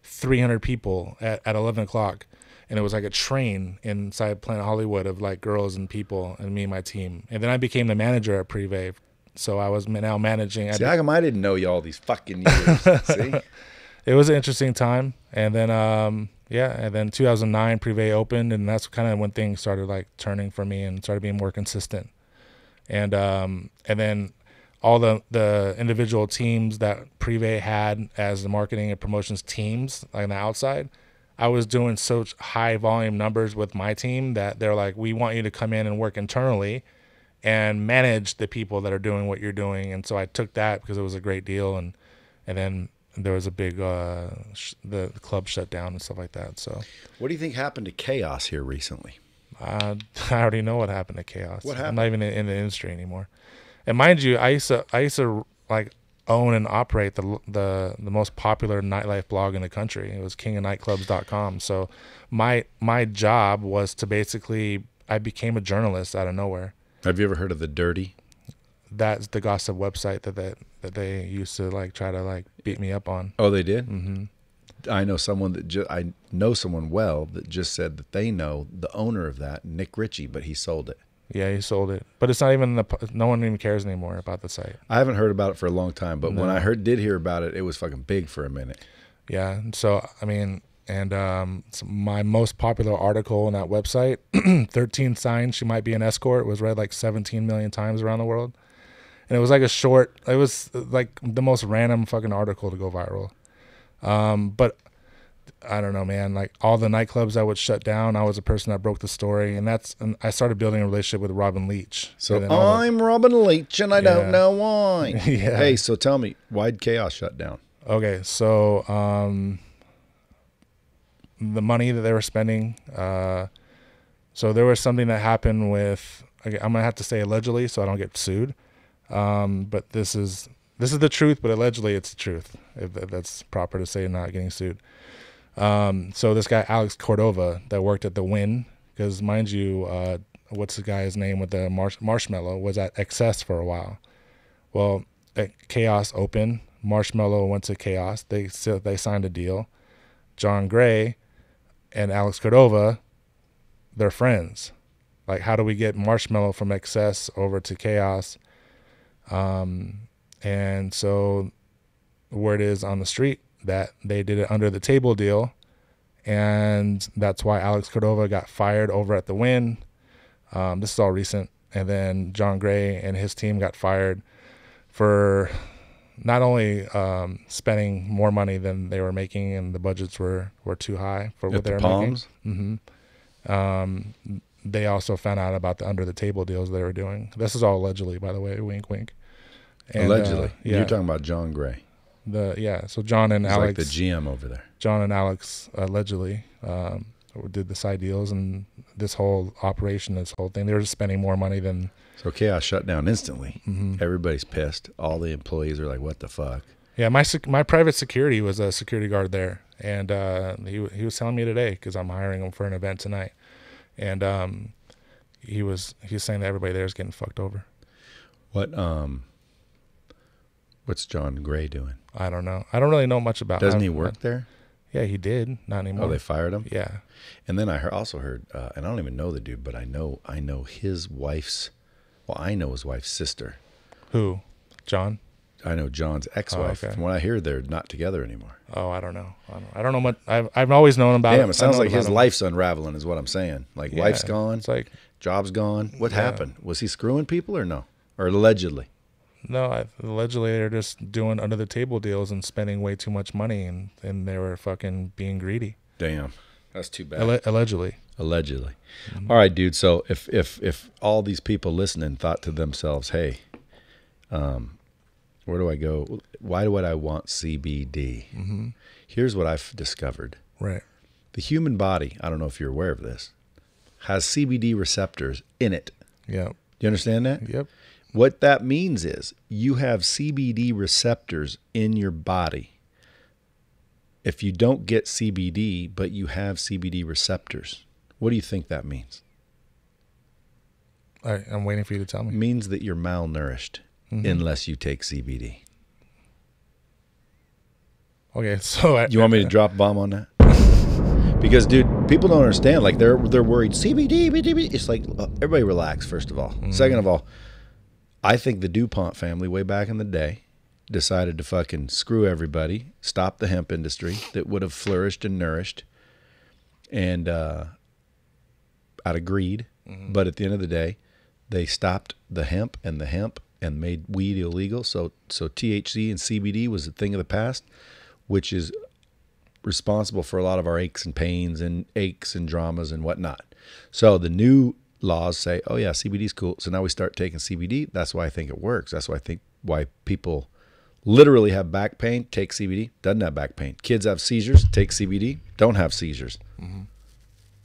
300 people at, at 11 o'clock. And it was like a train inside Planet Hollywood of like girls and people and me and my team. And then I became the manager at Privé. So I was now managing. I See, how come I didn't know you all these fucking years? See, it was an interesting time and then um yeah and then 2009 privé opened and that's kind of when things started like turning for me and started being more consistent and um and then all the the individual teams that privé had as the marketing and promotions teams like on the outside i was doing such high volume numbers with my team that they're like we want you to come in and work internally and manage the people that are doing what you're doing and so i took that because it was a great deal and and then there was a big uh sh- the, the club shut down and stuff like that so what do you think happened to KAOS here recently? uh, i already know what happened to KAOS What happened? i'm not even in, in the industry anymore and mind you i used to i used to like own and operate the the the most popular nightlife blog in the country it was kingofnightclubs.com so my my job was to basically i became a journalist out of nowhere Have you ever heard of the Dirty? that's the gossip website that they, that they used to like try to like beat me up on Oh, they did. Mm-hmm. I know someone that ju- I know someone well that just said that they know the owner of that, Nik Richie, but he sold it. Yeah, he sold it, but it's not even the. No one even cares anymore about the site. I haven't heard about it for a long time, but when I heard did hear about it, it was fucking big for a minute. Yeah, so I mean, and um, my most popular article on that website, 13 signs she might be an escort, was read like 17 million times around the world. And it was like a short, it was like the most random fucking article to go viral. Um, but I don't know, man. Like all the nightclubs I would shut down, I was the person that broke the story, and that's and I started building a relationship with Robin Leach. So then the- I'm Robin Leach, and I Yeah. don't know why. Yeah. Hey, so tell me, why'd KAOS shut down? Okay, so um, the money that they were spending. Uh, so there was something that happened with. Okay, I'm gonna have to say allegedly, so I don't get sued. Um, but this is this is the truth, but allegedly it's the truth. If that's proper to say, not getting sued. Um, so this guy Alex Cordova that worked at the Wynn, because mind you, uh, what's the guy's name with the marsh- Marshmello was at XS for a while. Well, at KAOS Open, Marshmello went to KAOS. They they signed a deal. John Gray and Alex Cordova, they're friends. Like, how do we get Marshmello from XS over to KAOS? Um, and so, word is on the street that they did it under the table deal, and that's why Alex Cordova got fired over at the Wynn. Um, this is all recent, and then John Gray and his team got fired for not only um, spending more money than they were making, and the budgets were, were too high for what At they the were Palms? making. hmm Um, they also found out about the under the table deals they were doing. This is all allegedly, by the way. Wink, wink. And, uh, Allegedly. yeah. You're talking about John Gray. The yeah. So John and He's Alex, like the GM over there. John and Alex allegedly um, did the side deals and this whole operation, this whole thing. They were just spending more money than So KAOS shut down instantly. Mm-hmm. Everybody's pissed. All the employees are like, what the fuck? Yeah, my sec- my private security was a security guard there, and uh, he he was telling me today because I'm hiring him for an event tonight, and um, he was he was saying that everybody there is getting fucked over. What um what's John Gray doing? I don't know. I don't really know much about. Doesn't he work there? yeah, he did. Not anymore. Oh, they fired him? yeah. And then I heard, also heard, uh, and I don't even know the dude, but I know I know his wife's. Well, I know his wife's sister. Who? John? I know John's ex-wife. okay. From what I hear, they're not together anymore. Oh, I don't know. I don't, I don't know much. I've I've always known about. Damn, it sounds like his him. life's unraveling, is what I'm saying. Like, Yeah, wife's gone, It's like job's gone. What Yeah. happened? Was he screwing people or no? Or allegedly? No. I, allegedly, they're just doing under the table deals and spending way too much money, and and they were fucking being greedy. Damn, that's too bad. Alle- allegedly. allegedly. All right, dude. So if if if all these people listening thought to themselves, "Hey, um, where do I go? Why would I want CBD?" Mm-hmm. Here's what I've discovered: Right. the human body. I don't know if you're aware of this. Has CBD receptors in it. Yep. You understand that? Yep. What that means is you have CBD receptors in your body. If you don't get CBD, but you have CBD receptors, what do you think that means? I, I'm waiting for you to tell me. means that you're malnourished unless you take CBD. Okay, so I, You want me to drop a bomb on that? Because, dude, people don't understand. Like they're they're worried CBD, CBD. It's like uh, everybody relax. First of all, second of all, I think the Dupont family way back in the day decided to fucking screw everybody, stop the hemp industry that would have flourished and nourished, and uh, out of greed. But at the end of the day, they stopped the hemp and the hemp and made weed illegal. So so THC and CBD was a thing of the past, which is responsible for a lot of our aches and pains and aches and dramas and whatnot. So the new laws say, oh yeah, CBD's cool. So now we start taking CBD. That's why I think it works. That's why I think why people literally have back pain, take CBD, doesn't have back pain. Kids have seizures, take CBD, don't have seizures. Mm-hmm.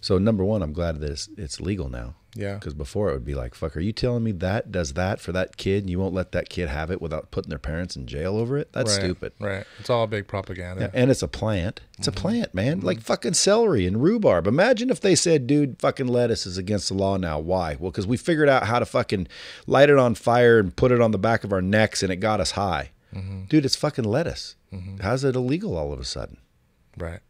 So number one, I'm glad that it's, it's legal now. Yeah. Because before it would be like, fuck, are you telling me that does that for that kid and you won't let that kid have it without putting their parents in jail over it? That's right, stupid. Right. It's all big propaganda. Yeah, and it's a plant. It's Mm-hmm. a plant, man. Like fucking celery and rhubarb. Imagine if they said, dude, fucking lettuce is against the law now. Why? Well, because we figured out how to fucking light it on fire and put it on the back of our necks and it got us high. Mm-hmm. Dude, it's fucking lettuce. How's it illegal all of a sudden? Right.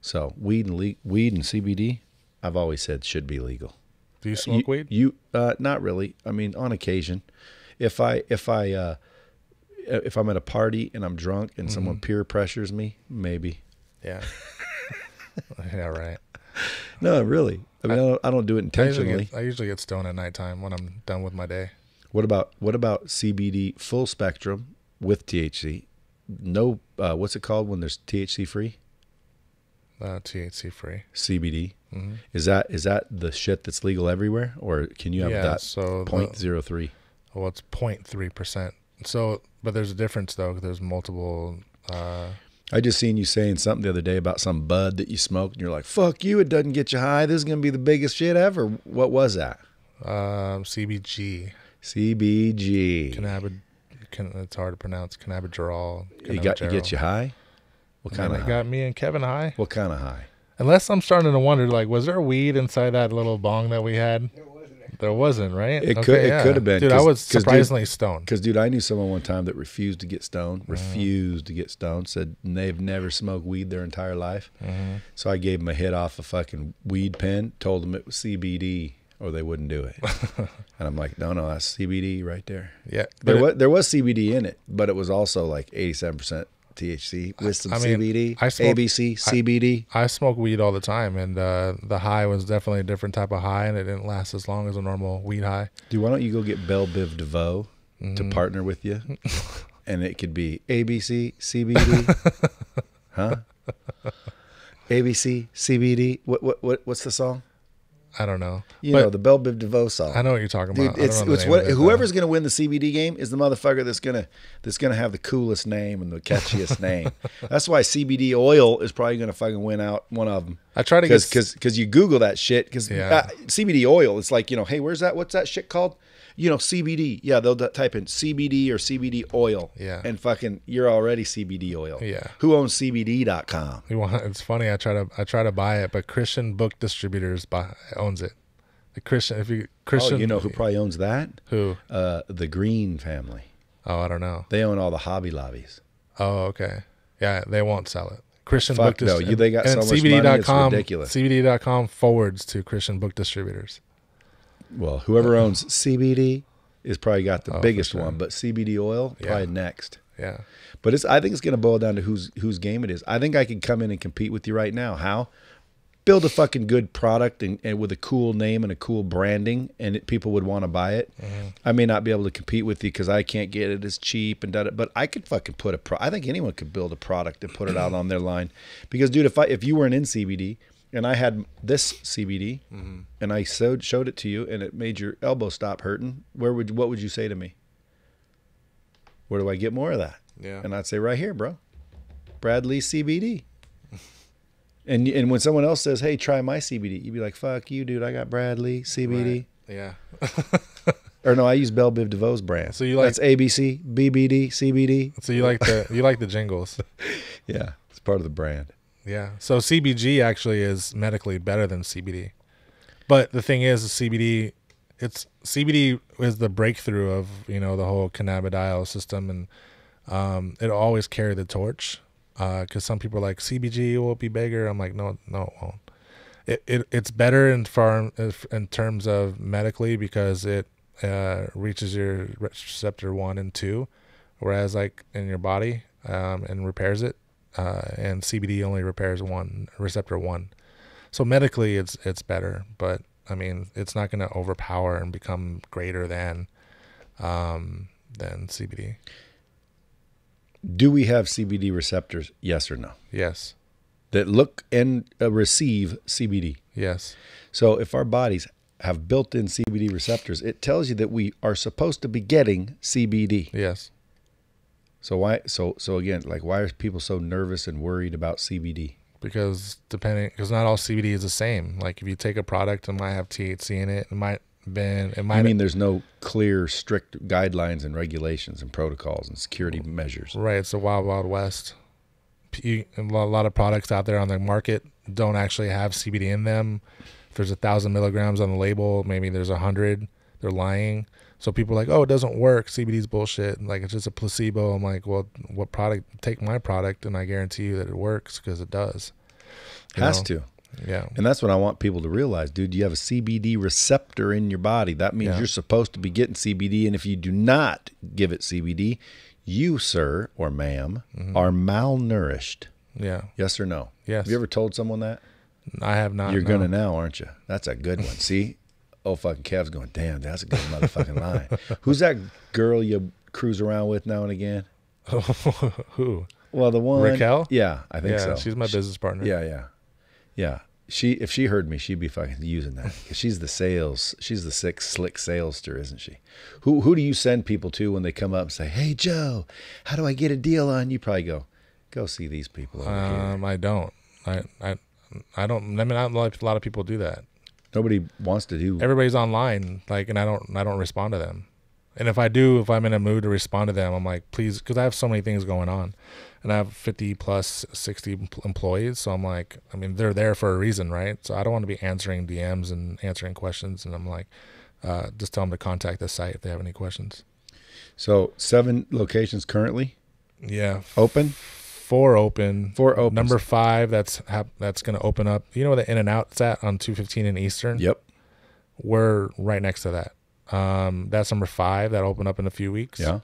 So weed and le- weed and CBD, I've always said should be legal. Do you smoke you, weed? You uh, not really. I mean, on occasion, if I if I uh, if I'm at a party and I'm drunk and someone Mm-hmm. peer pressures me, maybe. yeah. yeah, right. No, really. I mean, I, don't, I don't do it I usually, intentionally. get, I usually get stoned at nighttime when I'm done with my day. What about what about CBD full spectrum with THC? No, uh, what's it called when there's THC free? Uh, THC free. CBD. Mm-hmm. Is that is that the shit that's legal everywhere, or can you have Yeah, that so point zero three? Well, it's 0.3 percent. So, but there's a difference though. There's multiple. Uh, I just seen you saying something the other day about some bud that you smoked, and you're like, "Fuck you! It doesn't get you high. This is gonna be the biggest shit ever." What was that? um, CBG, CBG. cannabid. Can, it's hard to pronounce. Cannabidiol. It got it gets you high. What kind And of it high? got me and Kevin high. What kind of high? Unless I'm starting to wonder, like, was there weed inside that little bong that we had? There wasn't, right? It could- it could have been, Dude, I 'cause- was 'cause, dude- surprisingly stoned. Because, dude, I knew someone one time that refused to get stoned, Mm-hmm. refused to get stoned, said they've never smoked weed their entire life. Mm-hmm. So I gave them a hit off a fucking weed pen, told them it was CBD or they wouldn't do it. and I'm like, no, no, that's CBD right there. Yeah, There it- was, there was CBD in it, but it was also like 87% THC with some I mean, CBD, I smoked- ABC, CBD. I smoke weed all the time, and uh, the high was definitely a different type of high, and it didn't last as long as a normal weed high. Dude, why don't you go get Bell Biv DeVoe Mm-hmm. to partner with you? and it could be ABC, CBD. huh? ABC, CBD. What, what, what, what's the song? I don't know. You but know, the Bell Biv DeVoe song. I know what you're talking Dude, about. Don't it's it's what it, whoever's gonna win the CBD game is the motherfucker that's gonna that's gonna have the coolest name and the catchiest name. That's why CBD oil is probably gonna fucking win out one of them. I try to because because you Google that shit because Yeah. Uh, CBD oil. It's like you know, hey, where's that? What's that shit called? You know, CBD. Yeah, they'll d- type in CBD or CBD oil. Yeah. and fucking you're already CBD oil. Yeah. Who owns CBD.com? You want? It's funny. I try to I try to buy it, but Christian Book Distributors buy, owns it. The Christian, if you Christian, Oh, you know who probably owns that? who? Uh, the Green family. Oh, I don't know. They own all the Hobby Lobbies. Oh, okay. Yeah, they won't sell it. Christian Fuck Book no, Distri- you- they got and so much money, it's CBD.com ridiculous. CBD.com forwards to Christian Book Distributors. Well, whoever uh, owns CBD is probably got the Oh, biggest sure. one, but CBD oil probably Yeah. next. Yeah. But it's I think it's going to boil down to whose whose game it is. I think I could come in and compete with you right now. How? Build a fucking good product and, and with a cool name and a cool branding, and it, people would want to buy it. Mm-hmm. I may not be able to compete with you because I can't get it as cheap and da But I could fucking put a pro. I think anyone could build a product and put it out on their line. Because dude, if I if you weren't in CBD and I had this CBD mm-hmm. and I showed showed it to you and it made your elbow stop hurting, where would what would you say to me? Where do I get more of that? Yeah. And I'd say right here, bro. Bradley CBD. And and when someone else says, "Hey, try my CBD," you'd be like, "Fuck you, dude! I got Bradley CBD." Yeah. Or no, I use Bell Biv DeVoe's brand. So you like- that's ABC, BBD, CBD. So you like the you like the jingles. Yeah, it's part of the brand. Yeah. So CBG actually is medically better than CBD. But the thing is, CBD, it's CBD is the breakthrough of you know the whole cannabidiol system, and um, it always carry the torch. Because some people are like CBG will be bigger. I'm like, no, no, it won't. It, it it's better in farm in terms of medically because it uh, reaches your receptor one and two, whereas like in your body um, and repairs it, uh, and CBD only repairs one receptor one. So medically, it's it's better, but I mean, it's not going to overpower and become greater than um, than CBD. Do we have CBD receptors? Yes or no? Yes, That look and uh, receive CBD. yes, So if our bodies have built-in CBD receptors, it tells you that we are supposed to be getting CBD. yes. So why? So so again, like why are people so nervous and worried about CBD? Because depending, because not all CBD is the same. Like if you take a product, it might have THC in it. It might been, it might I mean, there's no clear, strict guidelines and regulations and protocols and security measures. Right, it's the wild, wild west. You- A lot a lot of products out there on the market don't actually have CBD in them. If there's a thousand milligrams on the label, maybe there's a hundred. They're lying. So people are like, "Oh, it doesn't work. CBD's bullshit. Like it's just a placebo." I'm like, "Well, what product? Take my product, and I guarantee you that it works because it does." You Has know? to. Yeah. And that's what I want people to realize, dude. You have a CBD receptor in your body. That means Yeah. you're supposed to be getting CBD. And if you do not give it CBD, you, sir or madam Mm-hmm. are malnourished. Yeah. Yes or no? Yes. Have you ever told someone that? I have not. You're no. gonna now, aren't you? That's a good one. See? Oh fucking Kev's going, damn, that's a good motherfucking line. Who's that girl you cruise around with now and again? Who? Well, the one Raquel? Yeah, I think Yeah, so. she's my business partner. Yeah, yeah, yeah. She if she heard me, she'd be fucking using that. she's the sales. She's the sick, slick salester, isn't she? Who who do you send people to when they come up and say, "Hey Joe, how do I get a deal on?" You probably go, "Go see these people over here." Um, I don't. I I I don't. I mean, not a lot of people do that. Nobody wants to do. Everybody's online, like, and I don't. I don't respond to them. And if I do, if I'm in a mood to respond to them, I'm like, please, because I have so many things going on, and I have 50 plus 60 employees. So I'm like, I mean, they're there for a reason, right? So I don't want to be answering DMs and answering questions. And I'm like, uh, just tell them to contact the site if they have any questions. So seven locations currently Yeah, open. Four open. Four open. Number five, that's hap- that's going to open up. You know where the In-N-Out's at on 215 in Eastern. Yep. We're right next to that. Um, that's number five. That open up in a few weeks. Yeah.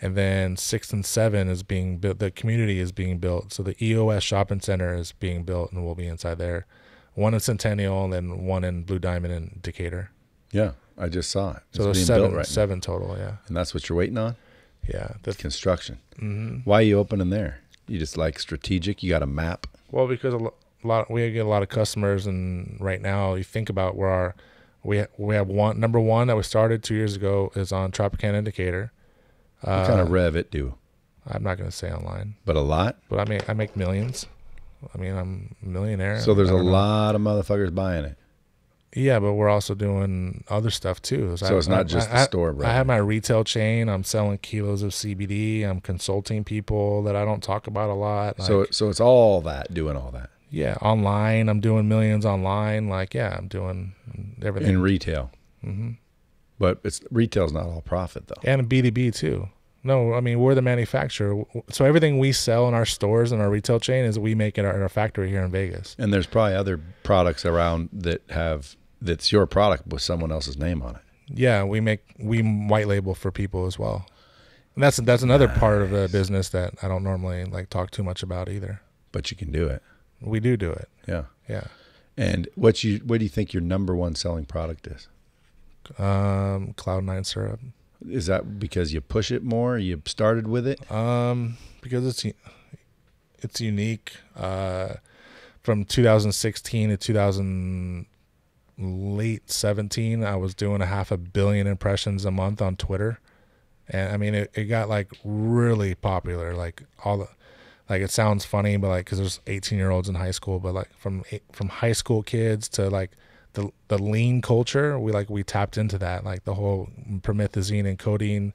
And then six and seven is being built. The community is being built. So the EOS shopping center is being built, and we'll be inside there. One in Centennial, and then one in Blue Diamond and Decatur. Yeah. I just saw it. So it's there's seven, right now. seven total. Yeah, And that's what you're waiting on. yeah. The, Construction. mhm. Why are you opening there? You just like strategic. You got a map. Well, because a lo- lot we get a lot of customers, and right now you think about where our we we have one number one that we started two years ago is on Tropicana in Decatur. What kind Uh, of rev it do? I'm not going to say online, But a lot. but I mean I make millions. I mean I'm a millionaire. So there's a know. lot of motherfuckers buying it. Yeah, but we're also doing other stuff too. So it's not just the store, store, I have my retail chain. I'm selling kilos of CBD. I'm consulting people that I don't talk about a lot. so like- so it's all that doing all that yeah, online. I'm doing millions online. Like yeah, I'm doing everything. in retail. hmm But it's retail's not all profit though. and B2B too. No, I mean we're the manufacturer, so everything we sell in our stores and our retail chain is we make it in our, factory here in Vegas. And there's probably other products around that have that's your product with someone else's name on it. Yeah, we make we white label for people as well. And that's that's another part of the business that I don't normally like talk too much about either. But you can do it. We do do it. Yeah. Yeah. And what you what do you think your number one selling product is? Um, Cloud Nine syrup. Is that because you push it more? You started with it? Um, because it's it's unique. Uh, from 2016 to 2000 late 17, I was doing a half a billion impressions a month on Twitter, and I mean it, it got like really popular. Like all the like it sounds funny, but like because there's 18 year olds in high school, but like from from high school kids to like the the lean culture, we like we tapped into that like the whole promethazine and codeine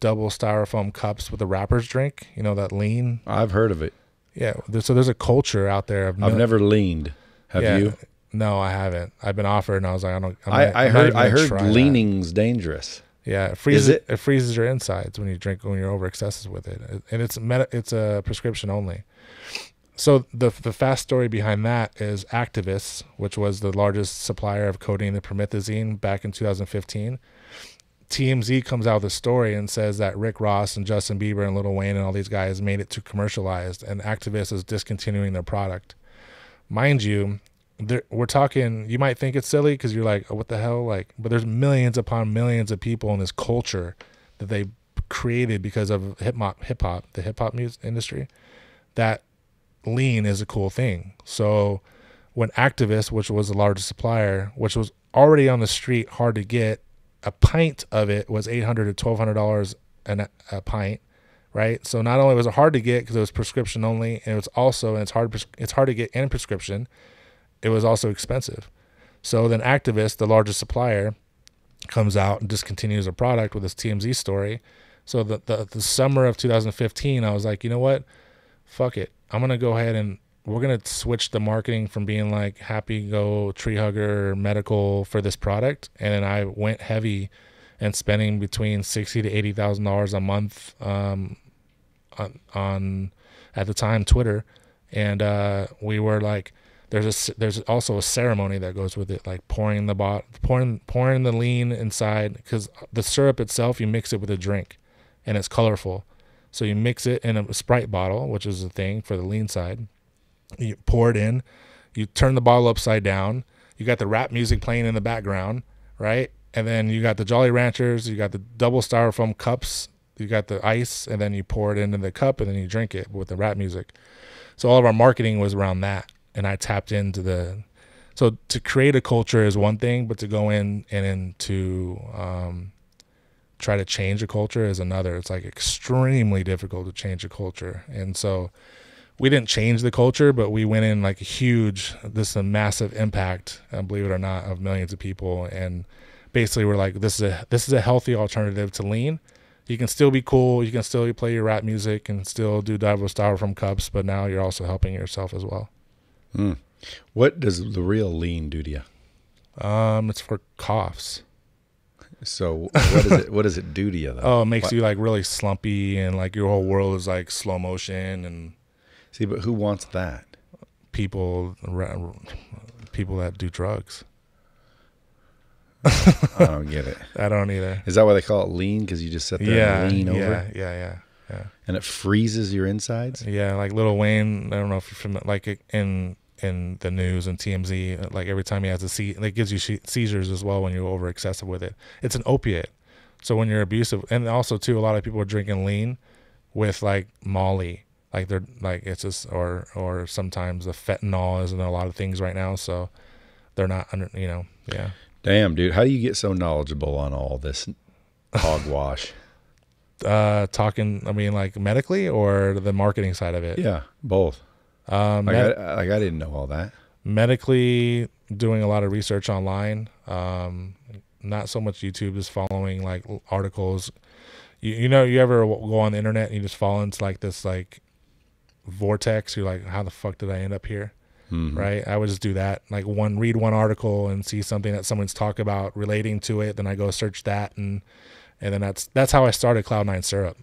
double styrofoam cups with the wrappers drink. You know that lean. I've heard of it. Yeah. So there's a culture out there of I've never leaned. Have yeah, you? No, I haven't. I've been offered, and I was like, I don't. I'm I, I heard I heard try that. leaning's dangerous. Yeah, it freezes it? it? freezes your insides when you drink when you're over excesses with it, and it's meta, it's a prescription only. So the the fast story behind that is Actavis, which was the largest supplier of codeine and promethazine back in 2015. TMZ comes out with a story and says that Rick Ross and Justin Bieber and Lil Wayne and all these guys made it to commercialized, and Actavis is discontinuing their product. Mind you, we're talking. You might think it's silly because you're like, oh, "What the hell?" Like, but there's millions upon millions of people in this culture that they created because of hip hop, hip hop, the hip hop music industry. That lean is a cool thing. So when Actavis, which was the largest supplier, which was already on the street, hard to get, a pint of it was eight hundred to twelve hundred dollars a pint, right? So not only was it hard to get because it was prescription only, and it was also and it's hard it's hard to get and prescription. It was also expensive. So then Actavis, the largest supplier, comes out and discontinues a product with this TMZ story. So the, the the summer of 2015, I was like, you know what, fuck it, I'm gonna go ahead and we're gonna switch the marketing from being like happy go tree hugger medical for this product, and then I went heavy and spending between sixty to eighty thousand dollars a month um, on, on at the time Twitter, and uh, we were like, there's a there's also a ceremony that goes with it, like pouring the bot pouring pouring the lean inside. Because the syrup itself you mix it with a drink, and it's colorful, so you mix it in a Sprite bottle, which is a thing for the lean side. You pour it in, You turn the bottle upside down. You got the rap music playing in the background, right? And then you got the Jolly Ranchers. You got the double styrofoam cups. You got the ice, and then you pour it into the cup, and then you drink it with the rap music. So all of our marketing was around that, and I tapped into the. So to create a culture is one thing, but to go in and into um, try to change a culture is another. It's like extremely difficult to change a culture, and so we didn't change the culture, but we went in like a huge, this is a massive impact, uh, believe it or not, of millions of people, and basically we're like, this is a this is a healthy alternative to lean. You can still be cool, you can still play your rap music, and still do double styrofoam cups, but now you're also helping yourself as well. What does the real lean do to you? Um, it's for coughs. So what does it what does it do to you though? Oh, it makes you like really slumpy, and like your whole world is like slow motion, and See, but who wants that? people, people that do drugs. I don't get it. I don't either. Is that why they call it lean? Because you just sit there Yeah, and lean yeah, over, yeah, yeah, yeah. and it freezes your insides. Yeah, like Lil Wayne. I don't know if you're familiar, like in in the news and TMZ. Like every time he has a see, it gives you seizures as well when you're over excessive with it. It's an opiate. So when you're abusive, and also too, a lot of people are drinking lean with like Molly. Like they're like it's just or or sometimes the fentanyl is in a lot of things right now. So they're not under you know yeah. Damn, dude, how do you get so knowledgeable on all this hogwash? Uh, talking. I mean, like medically or the marketing side of it. yeah, both. Um, Like, med- I, like I didn't know all that. medically doing a lot of research online. Um not so much youtube just following like articles. You, you know you ever go on the internet and you just fall into like this like vortex? You're like how the fuck did i end up here? Right? I would just do that. Like one read one article and see something that someone's talk about relating to it. Then i go search that and and then that's that's how i started cloud nine syrup.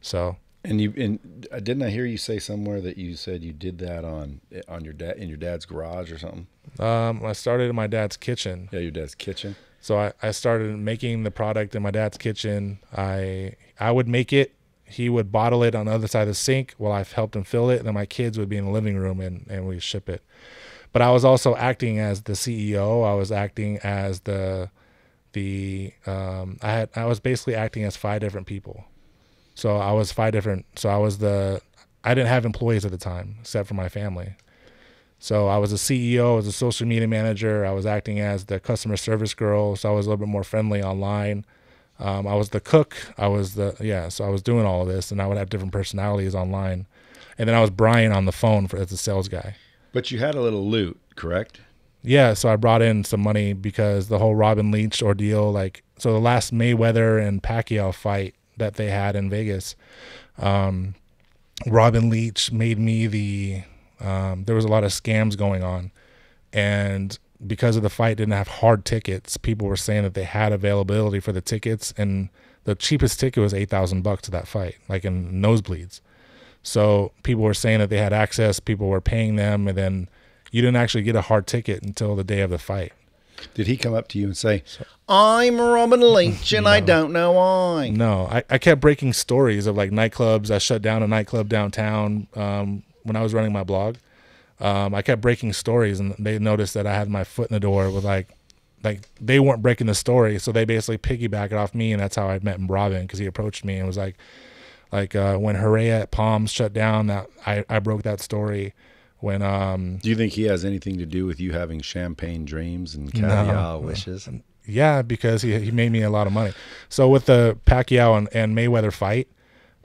So And you and uh, didn't I hear you say somewhere that you said you did that on on your dad in your dad's garage or something? um i started in my dad's kitchen Yeah, your dad's kitchen. So I, I started making the product in my dad's kitchen. I I would make it. He would bottle it on the other side of the sink while I've helped him fill it. And then my kids would be in the living room and, and we ship it. But I was also acting as the CEO. I was acting as the the um, I had I was basically acting as five different people. So I was five different. So I was the I didn't have employees at the time except for my family. So I was a CEO, I was a social media manager, I was acting as the customer service girl, so I was a little bit more friendly online. Um, I was the cook, I was the yeah, so I was doing all of this, and I would have different personalities online, and then I was Brian on the phone for as a sales guy. But you had a little loot, correct? Yeah, so I brought in some money because the whole Robin Leach ordeal, like, so the last Mayweather and Pacquiao fight that they had in Vegas, um, Robin Leach made me the. Um, there was a lot of scams going on, and because of the fight didn't have hard tickets, people were saying that they had availability for the tickets, and the cheapest ticket was eight thousand bucks to that fight, like in nosebleeds. So people were saying that they had access, people were paying them, and then you didn't actually get a hard ticket until the day of the fight. Did he come up to you and say, "I'm Robin Leach and I don't know why"? No, I, I kept breaking stories of like nightclubs. I shut down a nightclub downtown um, when I was running my blog. Um, I kept breaking stories, and they noticed that I had my foot in the door with like, like they weren't breaking the story, so they basically piggybacked off me, and that's how I met Robin because he approached me and was like, like uh, when Hooray at Palms shut down, that I, I broke that story. When um, Do you think he has anything to do with you having champagne dreams and caviar wishes? Yeah, because he he made me a lot of money. So with the Pacquiao and, and Mayweather fight,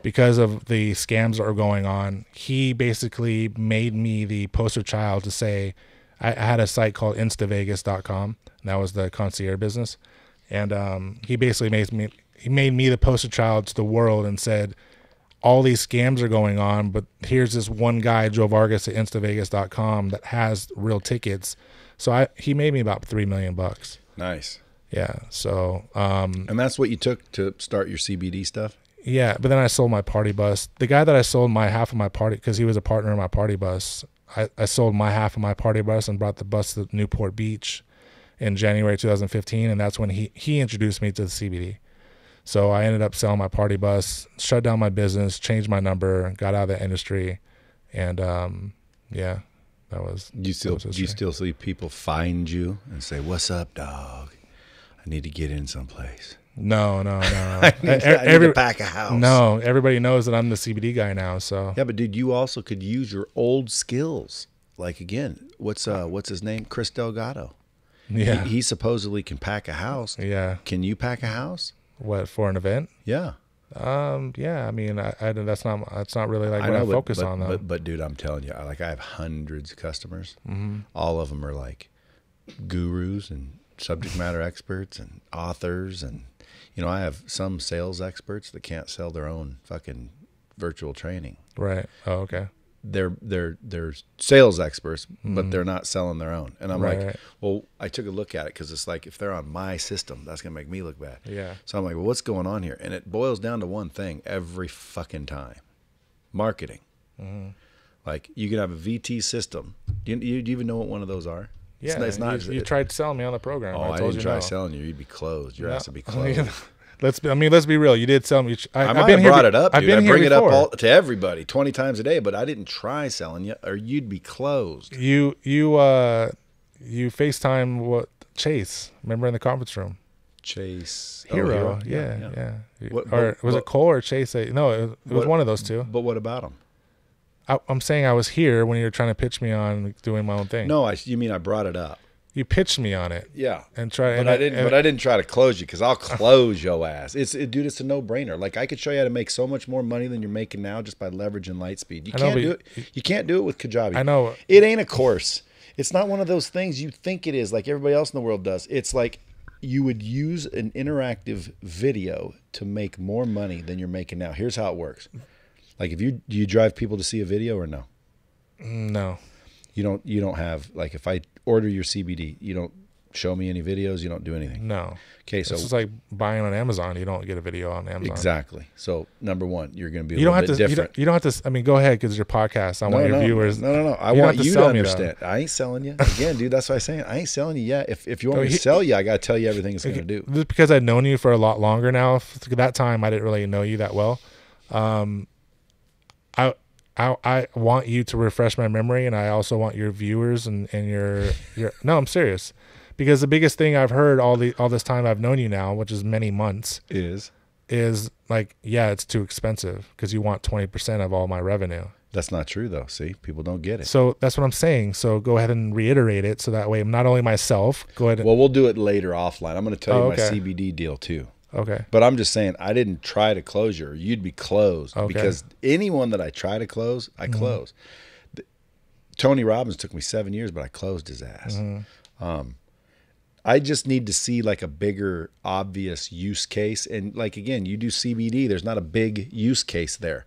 because of the scams that are going on, he basically made me the poster child to say I, I had a site called instavegas.com. And that was the concierge business. And um, he basically made me he made me the poster child to the world and said all these scams are going on, but here's this one guy, Joe Vargas at instavegas.com that has real tickets. So I he made me about three million bucks. Nice. Yeah. So, um, And that's what you took to start your CBD stuff. yeah, but then I sold my party bus. The guy that I sold my half of my party because he was a partner in my party bus. I, I sold my half of my party bus and brought the bus to Newport Beach in January 2015, and that's when he he introduced me to the CBD. So I ended up selling my party bus, shut down my business, changed my number, got out of the industry, and um, yeah, that was. You still was do you still see people find you and say, "What's up, dog? I need to get in someplace. No, no, no. I need, I need to every- pack a house." no, everybody knows that I'm the CBD guy now. So Yeah, but dude, you also could use your old skills. Like again, what's uh what's his name? Chris Delgado. yeah, He, he supposedly can pack a house. yeah. Can you pack a house? What for an event? Yeah. Um, yeah. I mean, I, I that's not that's not really like I what I know, but, focus but, on though. but but dude, I'm telling you, I- like I have hundreds of customers. Mm-hmm. All of them are like gurus and subject matter experts and authors, and you know, I have some sales experts that can't sell their own fucking virtual training. right. Oh, okay. They're they're they're sales experts, but they're not selling their own. And I'm Mm-hmm. Right, like, well, I took a look at it because it's like if they're on my system, that's gonna make me look bad. Yeah. So I'm like, well, what's going on here? And it boils down to one thing every fucking time marketing. Mm-hmm. Like, you can have a VT system. Do you, you, do you even know what one of those are? Yeah, It's, it's not. you, you it- tried selling me on the program. oh, I I, told didn't you try no. selling you. You'd be closed. Your No. ass would be closed. Let's. Be, I mean, let's be real. You did sell me. I, I I've might been have brought be- it up, I've been I here bring it up all, to everybody 20 times a day, but I didn't try selling you, or you'd be closed. You you uh you FaceTime what Chase? Remember in the conference room? Chase. oh, Hero. yeah, yeah. What- or was what- it Cole or Chase? No, it, it was What- one of those two. But what about them? I, I'm saying I was here when you were trying to pitch me on doing my own thing. No, I, you mean I brought it up. You pitched me on it Yeah. and try. But and I didn't. but I didn't try to close you because I'll close your ass. It's it, dude. It's a no brainer. Like I could show you how to make so much more money than you're making now just by leveraging Lightspeed. You know, can't do you- it. You can't do it with Kajabi. I know. It ain't a course. It's not one of those things you think it is, like everybody else in the world does. It's like you would use an interactive video to make more money than you're making now. Here's how it works. Like if you do you drive people to see a video or no? Mm, no. You don't. You don't have like if I order your CBD, you don't show me any videos. You don't do anything. No. Okay, so This is like buying on Amazon. You don't get a video on Amazon. Exactly. So number one, you're going to be a You don't have to. You don't, you don't have to. I mean, go ahead because your podcast. I no, want your no, viewers. No, no, no. I You want to you to sell me, understand. I ain't selling you. Again, dude, that's what I'm saying. I ain't selling you yet. If if you want No, me to sell you, I got to tell you everything it's going to do. Just because I've known you for a lot longer now. That time I didn't really know you that well. Um, I I I want you to refresh my memory, and I also want your viewers and and your your. No, I'm serious, because the biggest thing I've heard all the all this time I've known you now, which is many months, Is is like, yeah, it's too expensive because you want twenty percent of all my revenue. that's not true though? See, people don't get it. So that's what I'm saying. So go ahead and reiterate it, so that way, I'm not only myself, go ahead. And, Well, we'll do it later offline. I'm going to tell Oh, you okay. my CBD deal too. Okay. But I'm just saying, I didn't try to close you. You'd be closed Okay. because anyone that I try to close, I close. The- Tony Robbins took me seven years, but I closed his ass. Um, I just need to see like a bigger, obvious use case. And like again, you do CBD. There's not a big use case there.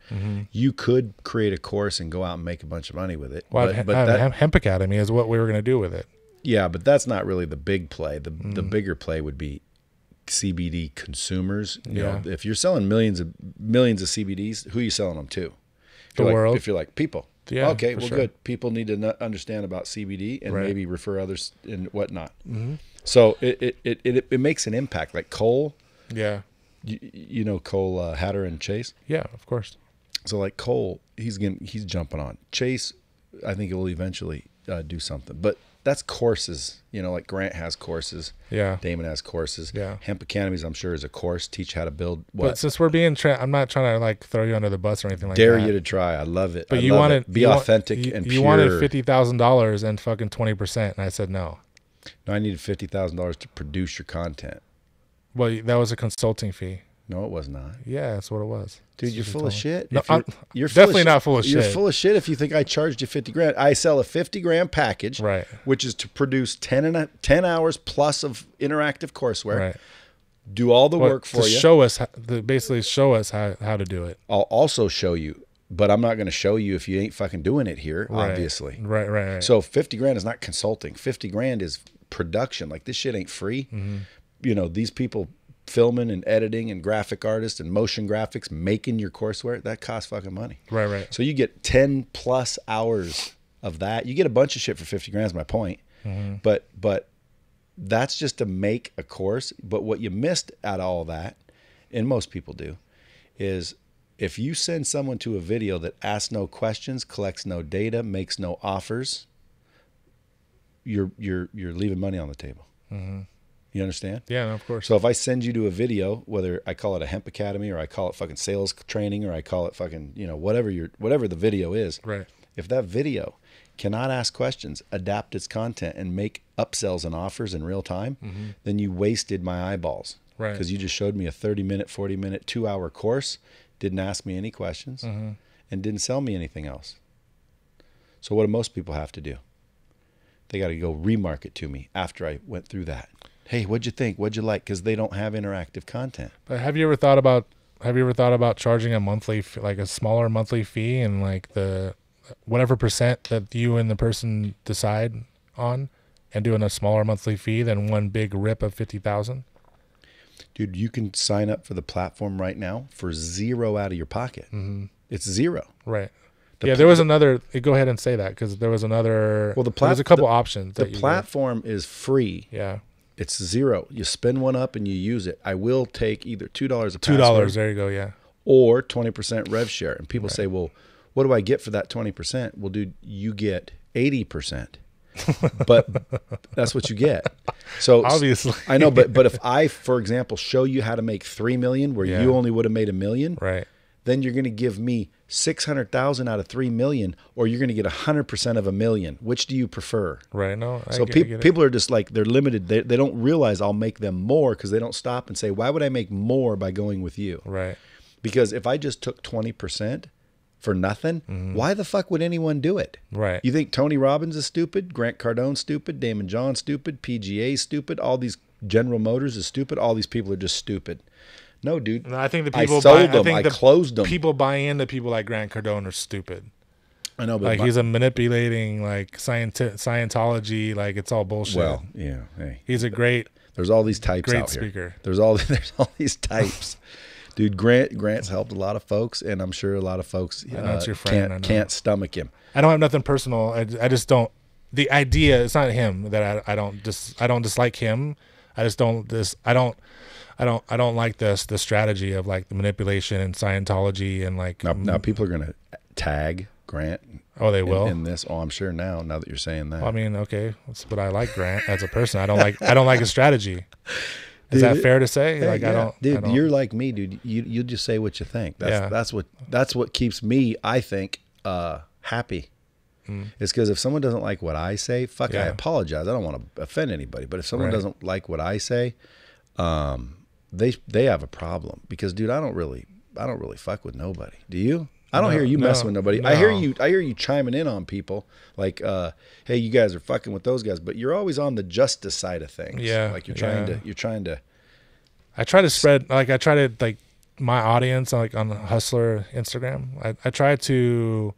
You could create a course and go out and make a bunch of money with it. Well, but, but that- Hemp Academy is what we were going to do with it. yeah, but that's not really the big play. The Mm. the bigger play would be CBD consumers. You know, Yeah. if you're selling millions of millions of CBDs, who are you selling them to? If The you're like- world. If you're like people, Yeah, okay, well, sure. good. People need to understand about CBD and Right. maybe refer others and whatnot. Mm-hmm. So it, it, it it it makes an impact. Like Cole, Yeah. you, you know Cole uh, Hatter and Chase. Yeah, of course. So like Cole, he's getting he's jumping on Chase. I think it will eventually uh, do something, but that's courses. You know, like Grant has courses. Yeah. Damon has courses. Yeah. Hemp Academies, I'm sure, is a course. Teach how to build But what. since we're being, tra- I'm not trying to like throw you under the bus or anything like Dare that. Dare you to try. I love it. But I you wanted it. be you want- authentic you, and you pure. wanted fifty thousand dollars and fucking twenty percent, and I said no. No, I needed fifty thousand dollars to produce your content. Well, that was a consulting fee. No, it was not. Yeah, that's what it was. Dude, That's you're full of shit. No, you're, you're full definitely of not full of shit. You're full of shit if you think I charged you 50 grand. I sell a 50 grand package, Right. which is to produce 10, and a, 10 hours plus of interactive courseware, Right. do all the Well, work for to you. show us, how, to basically show us how, how to do it. I'll also show you, but I'm not going to show you if you ain't fucking doing it here, Right. obviously. Right. Right. Right. So 50 grand is not consulting. 50 grand is production. Like this shit ain't free. Mm-hmm. You know, these people filming and editing and graphic artists and motion graphics making your courseware, that costs fucking money. right. Right. So you get 10 plus hours of that. You get a bunch of shit for 50 grand is my point. Mm-hmm. But but that's just to make a course, but what you missed out of all that, and most people do, is if you send someone to a video that asks no questions, collects no data, makes no offers, you're you're you're leaving money on the table. You understand? Yeah, no, of course. So if I send you to a video, whether I call it a hemp academy or I call it fucking sales training or I call it fucking you know whatever your whatever the video is, right. if that video cannot ask questions, adapt its content, and make upsells and offers in real time, then you wasted my eyeballs. Mm-hmm. Right. Because you just showed me a 30 minute, 40 minute, two hour course, didn't ask me any questions, Mm-hmm. and didn't sell me anything else. So, what do most people have to do? They got to go remarket to me after I went through that. Hey, what'd you think? What'd you like? Because they don't have interactive content. But have you ever thought about have you ever thought about charging a monthly like a smaller monthly fee and like the whatever percent that you and the person decide on and doing a smaller monthly fee than one big rip of 50,000? Dude, you can sign up for the platform right now for zero out of your pocket. Mm-hmm. It's zero. Right. The yeah, there was another. Go ahead and say that because there was another. Well, the there plat- was a couple the- options. The platform is free. Yeah, It's zero. You spin one up and you use it. I will take either two dollars a two dollars. There you go. Yeah. or twenty percent rev share. And people say, "Well, what do I get for that twenty percent?" Well, dude, you get eighty percent. but that's what you get. So Obviously. I know. But but if I, for example, show you how to make three million where Yeah. you only would have made a million, Right. Then you're going to give me 600,000 out of 3 million or you're going to get 100% of a million. Which do you prefer? Right. No. I So get- I peop get it. people are just like they're limited. They, they don't realize I'll make them more because they don't stop and say, "Why would I make more by going with you?" Right. Because if I just took 20% for nothing, why the fuck would anyone do it? Mm-hmm. Right. You think Tony Robbins is stupid? Grant Cardone stupid? Daymond John stupid? PGA stupid? All these General Motors is stupid? All these people are just stupid. No, dude. No, I think the I people sold buy, them. I think I the closed them. People buy into people like Grant Cardone are stupid. I know, but Like my- he's a manipulating like scienti- Scientology. Like it's all bullshit. well, yeah. Hey, he's a great. There's all these types Great out here. speaker. There's all there's all these types. Dude, Grant Grant's helped a lot of folks, and I'm sure a lot of folks I know uh, your friend, can't can't stomach him. I don't have nothing personal. I, I just don't. The idea. It's not him that I, I don't dis. I don't dislike him. I just don't this. I don't. I don't. I don't like this. The strategy of like the manipulation and Scientology and like. Now, now people are gonna tag Grant oh, they will. in this. Oh, I'm sure now. Now that you're saying that, I mean, okay, that's what I like Grant as a person. I don't like. I don't like his strategy. Is that fair to say? Hey, like I don't. dude. I don't, You're like me, dude. You you just say what you think. That's Yeah. that's what that's what keeps me. I think uh, happy. It's because if someone doesn't like what I say, fuck, I Hmm. Apologize. I don't want to offend anybody. But if someone Right. doesn't like what I say, um, they they have a problem. Because dude, I don't really I don't really fuck with nobody. Do you? I don't No, hear you messing with nobody. I hear you. I hear you chiming in on people like, uh, "Hey, you guys are fucking with those guys," but you're always on the justice side of things. Yeah, like you're trying yeah. to. You're trying to. I try to spread like I try to like my audience like on Hustler Instagram. I, I try to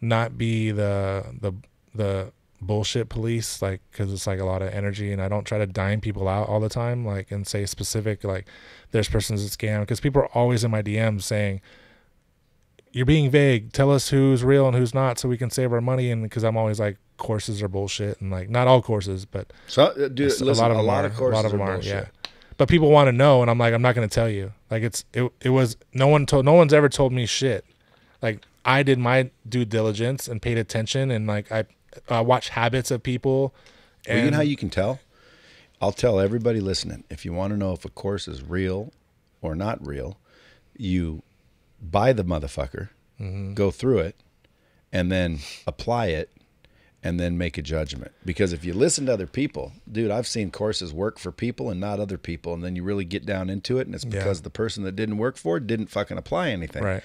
not be the the the bullshit police like because it's like a lot of energy and I don't try to dime people out all the time like and say specific like there's persons that scam because people are always in my DMs saying you're being vague tell us who's real and who's not so we can save our money and because I'm always like courses are bullshit and like not all courses but So, uh, dude, listen, a lot of a them lot are. of courses a lot of them are, are, bullshit. yeah. But people want to know, and I'm like, I'm not going to tell you. Like it's it. It was no one told. No one's ever told me shit. Like I did my due diligence and paid attention, and like I uh, watched habits of people. Well, And you know how you can tell? I'll tell everybody listening. If you want to know if a course is real or not real, you buy the motherfucker, Mm-hmm. go through it, and then apply it, and then make a judgment. Because if you listen to other people, dude, I've seen courses work for people and not other people, and then you really get down into it, and it's Yeah. because the person that didn't work for it didn't fucking apply anything. right,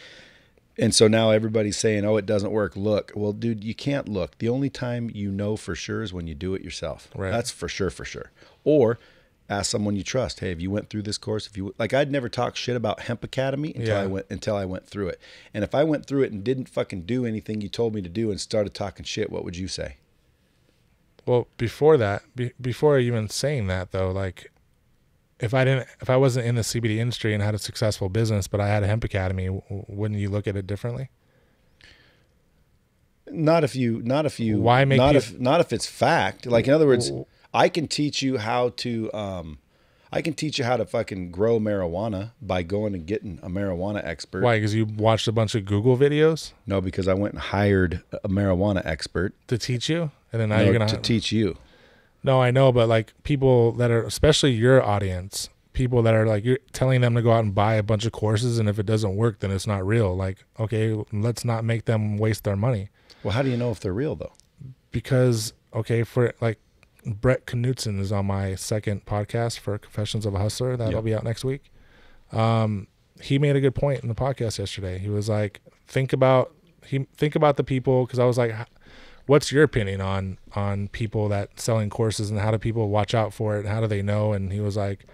And so now everybody's saying, "Oh, it doesn't work." Look, well, dude, you can't look. The only time you know for sure is when you do it yourself. Right. That's for sure, for sure. Or ask someone you trust. Hey, if you went through this course, if you like, I'd never talk shit about Hemp Academy until I went until I went through it. And if I went through it and didn't fucking do anything you told me to do and started talking shit, what would you say? Well, before that, be, before even saying that though, like if I didn't, if I wasn't in the CBD industry and had a successful business, but I had a hemp academy, w- wouldn't you look at it differently? Not if you, not if you, Why make not you- if, not if it's fact. Like in other words, I can teach you how to, um, I can teach you how to fucking grow marijuana by going and getting a marijuana expert. Why? Because you watched a bunch of Google videos No, because I went and hired a marijuana expert to teach you, and then now no, you're gonna to teach you. No, I know, but like people that are, especially your audience, people that are like you're telling them to go out and buy a bunch of courses, and if it doesn't work, then it's not real. Like, okay, let's not make them waste their money Well, how do you know if they're real though? because okay, for like Brett Knutson is on my second podcast for Confessions of a Hustler that'll Yep. be out next week. Um, he made a good point in the podcast yesterday. He was like, think about he think about the people because I was like, "H- what's your opinion on on people that selling courses and how do people watch out for it? How do they know? And he was like,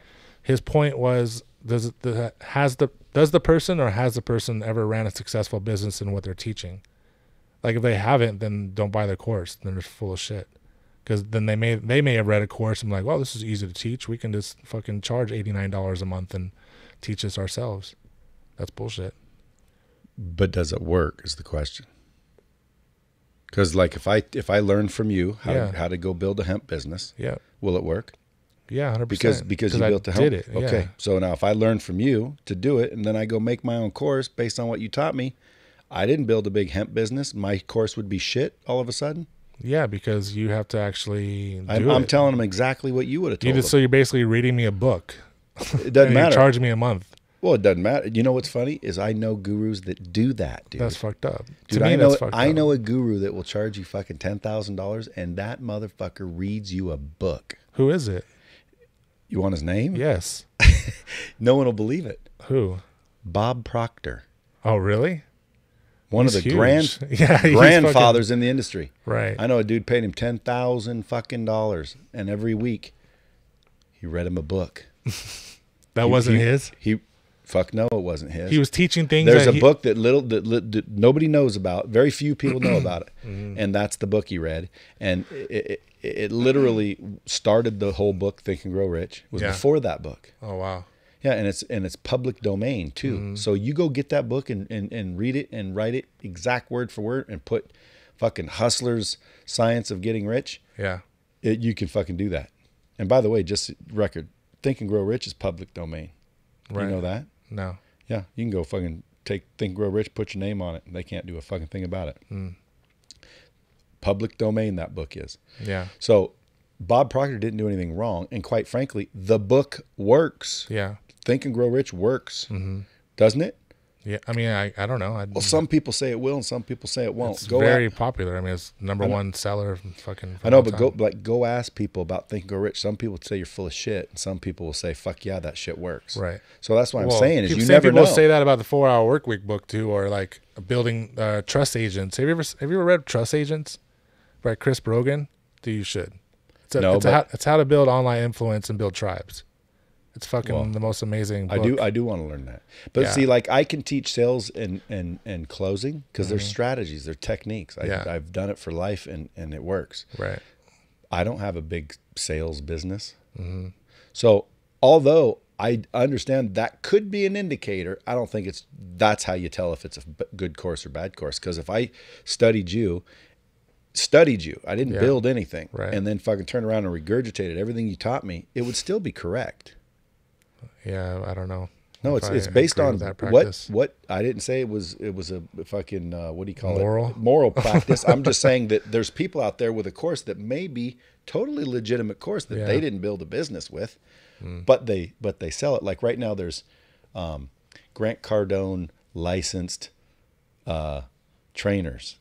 his point was, does the has the does the person or has the person ever ran a successful business in what they're teaching? Like if they haven't, then don't buy their course. Then they're full of shit. Because then they may they may have read a course and be like, well, this is easy to teach. We can just fucking charge eighty nine dollars a month and teach this ourselves. That's bullshit. But does it work? Is the question. Because like if I if I learn from you how Yeah. to, how to go build a hemp business, Yeah, will it work? yeah, hundred Because percent. because because you I built a hemp. did it. Okay. Yeah. So now if I learn from you to do it, and then I go make my own course based on what you taught me, I didn't build a big hemp business. My course would be shit all of a sudden. Yeah, because you have to actually do I'm, I'm telling them exactly what you would have You told just, so you're basically reading me a book. It doesn't and matter. You charge me a month. Well, it doesn't matter. You know what's funny is I know gurus that do that, dude. That's fucked up. Dude, to me, I know that's fucked I up. know a guru that will charge you fucking ten thousand dollars, and that motherfucker reads you a book. Who is it? You want his name? Yes. No one will believe it. Who? Bob Proctor, Oh, really? one He's of the huge. grand Yeah, he's grandfathers in the industry. Right. I know a dude paid him ten thousand fucking dollars, and every week he read him a book. That wasn't his. He, fuck no, it wasn't his. He was teaching things. There's a he- book that little that, that nobody knows about. Very few people know about it, Mm-hmm. and that's the book he read. And it, it, it literally started the whole book. Think and Grow Rich was Yeah. before that book. Oh wow. Yeah, and it's and it's public domain too. Mm-hmm. So you go get that book and, and and read it and write it exact word for word and put fucking hustlers science of getting rich. Yeah. It, you can fucking do that. And by the way, just record, Think and Grow Rich is public domain. Right. You know that? No. Yeah, you can go fucking take Think Grow Rich, put your name on it. and They can't do a fucking thing about it. Hmm. Public domain that book is. Yeah. So Bob Proctor didn't do anything wrong, and quite frankly, the book works. Yeah. Think and Grow Rich works, Mm-hmm. doesn't it? Yeah. I mean, I, I don't know. I, Well, some people say it will, and some people say it won't. it's go very out- popular. I mean, it's number one seller. Fucking. I know, but time. go like go ask people about Think and Grow Rich. Some people say you're full of shit, and some people will say, "Fuck yeah, that shit works." Right. So that's what I'm saying is you never people know. say that about the Four Hour Work Week book too, or like building uh, trust agents. Have you ever have you ever read Trust Agents by Chris Brogan? Do you should? It's, a, No, it's, but- a, it's how to build online influence and build tribes. It's fucking Well, the most amazing. Book. I do I do want to learn that. But Yeah. see, like I can teach sales and and and closing because there's strategies, there's techniques. I, Mm-hmm. Yeah. I've done it for life and and it works. Right. I don't have a big sales business, Mm-hmm. so although I understand that could be an indicator, I don't think it's that's how you tell if it's a good course or bad course. Because if I studied you. Studied you. I didn't Yeah. build anything, Right. and then fucking turn around and regurgitated everything you taught me. It would still be correct. Yeah. I don't know. No, it's I it's based on that what practice. what I didn't say it was it was a fucking uh, what do you call Moral? it moral practice. I'm just saying that there's people out there with a course that may be totally legitimate course that Yeah. they didn't build a business with, but they but they sell it. Like right now, there's um, Grant Cardone licensed uh, trainers.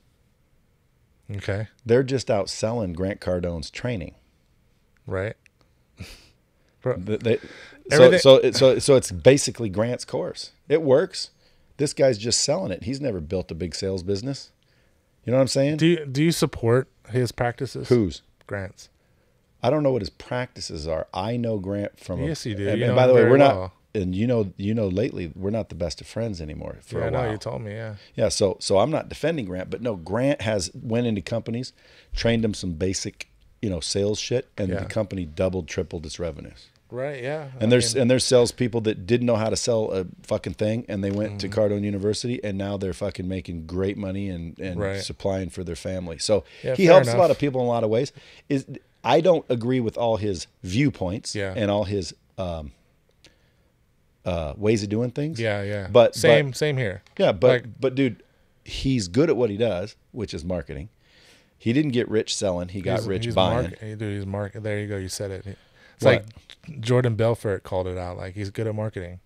Okay. They're just out selling Grant Cardone's training. Right. They, so, so, so, so it's basically Grant's course. It works. This guy's just selling it. He's never built a big sales business. You know what I'm saying? do you do you support his practices? Whose? Grants. I don't know what his practices are. I know Grant from. Yes, you do. And, You and by the way, we're not. well. And you know, you know, lately we're not the best of friends anymore for Yeah, I a know while. you told me. Yeah. yeah, so so I'm not defending Grant, but no, Grant has went into companies, trained them some basic, you know, sales shit, and Yeah. the company doubled, tripled its revenues. Right. Yeah. I And there's mean, and there's salespeople that didn't know how to sell a fucking thing, and they went Mm-hmm. to Cardone University, and now they're fucking making great money and and Right. supplying for their family. So Yeah, he helps a lot of people in a lot of ways. Is I don't agree with all his viewpoints Yeah. and all his um, uh, ways of doing things. yeah. Yeah. but- same. same here. yeah, but Like- but dude, he's good at what he does, which is marketing. He didn't get rich selling. He got rich buying. Market, dude, he's market. There you go. You said it. It's What? like Jordan Belfort called it out. Like he's good at marketing.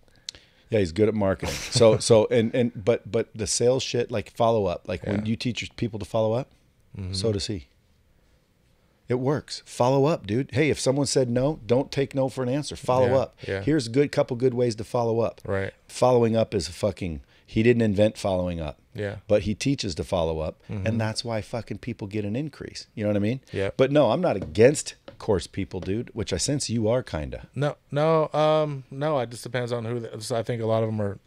Yeah, he's good at marketing. So so and and but but the sales shit like follow up. Like when Yeah. Mm-hmm. you teach people to follow up, so does he. It works. Follow up, dude. Hey, if someone said no, don't take no for an answer. Follow Yeah, up. yeah. Here's a good couple good ways to follow up. Right. Following up is a fucking he didn't invent following up. Yeah. Mm-hmm. But he teaches to follow up, and that's why fucking people get an increase. You know what I mean? Yeah. But no, I'm not against course people, dude. Which I sense you are kinda. No, no, um, no. It just depends on who. The, so I think a lot of them are.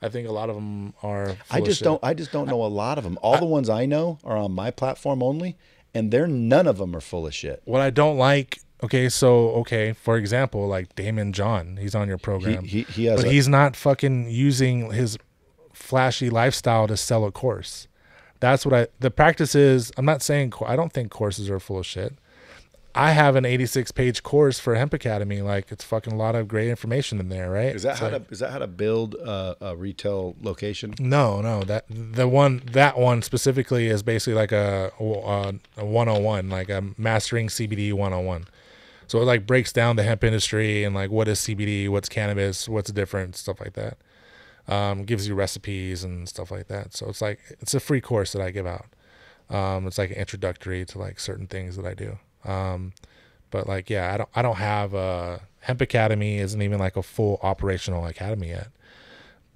I think a lot of them are. I just don't. I just don't know a lot of them. All the ones I know are on my platform only, and they're none of them are full of shit. What I don't like. Okay, so okay, for example, like Daymond John, he's on your program. he- he has but a- he's not fucking using his flashy lifestyle to sell a course. That's what I. The practice is. I'm not saying. I don't think courses are full of shit. I have an 86 page course for Hemp Academy. Like it's fucking a lot of great information in there, right? Is that It's how like- to? Is that how to build a, a retail location? No, no. That the one that one specifically is basically like a a, a 101, like a mastering CBD 101. So it like breaks down the hemp industry and like what is CBD, what's cannabis, what's different, stuff like that. Um, gives you recipes and stuff like that. So it's like it's a free course that I give out. Um, it's like an introductory to like certain things that I do. Um, but like yeah, I don't I don't have a Hemp Academy isn't even like a full operational academy yet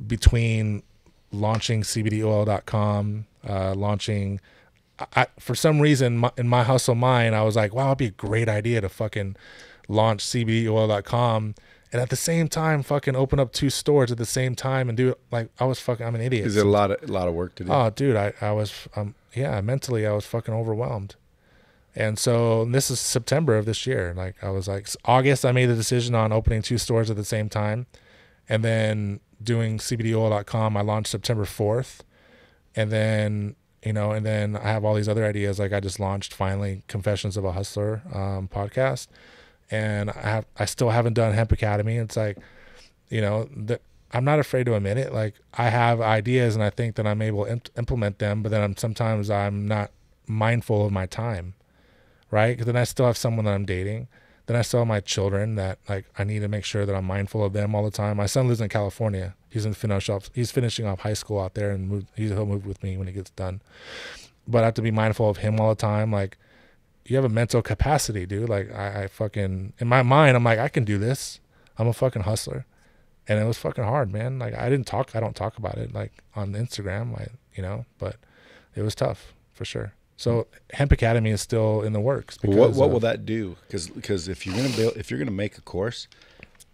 between launching cbdoil.com, uh, launching. I, for some reason, my, in my hustle mind, I was like, wow, it'd be a great idea to fucking launch cbdoil.com. And at the same time, fucking open up two stores at the same time and do it like I was fucking. I'm an idiot. Is it a lot of a lot of work to do? Oh, dude, I, I was, um, yeah, mentally, I was fucking overwhelmed. And so and this is September of this year. Like, I was like, August, I made the decision on opening two stores at the same time. And then doing CBDoil.com, I launched September 4th. And then, you know, and then I have all these other ideas. Like, I just launched finally Confessions of a Hustler um, podcast. And I have, I still haven't done Hemp Academy. It's like, you know that i'm not afraid to admit it like i have ideas and i think that i'm able to imp- implement them but then i'm sometimes i'm not mindful of my time right? Because then i still have someone that i'm dating. Then i still have my children that like i need to make sure that i'm mindful of them all the time. My son lives in california. He's in finish off he's finishing off high school out there and move, he'll move with me when he gets done. But i have to be mindful of him all the time. Like you have a mental capacity dude. Like i, I fucking in my mind i'm like i can do this. I'm a fucking hustler. And it was fucking hard, man. Like I didn't talk, I don't talk about it like on Instagram, like you know, but it was tough for sure. So Hemp Academy is still in the works. What what of- will that do? Because if you're gonna build if you're gonna make a course,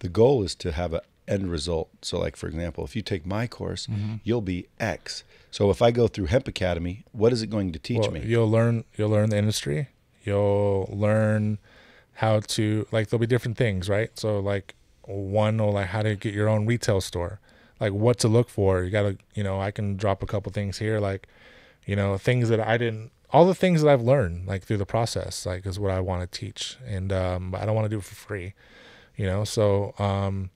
the goal is to have an end result. So, like for example, if you take my course, Mm-hmm. you'll be X. So if I go through Hemp Academy, what is it going to teach well, me? You'll learn. You'll learn the industry. You'll learn how to like. There'll be different things, right? So like one or like how to get your own retail store, like what to look for. You gotta, you know, I can drop a couple things here, like, you know, things that I didn't. All the things that I've learned, like through the process, like is what I want to teach, and um, I don't want to do it for free, you know. So um,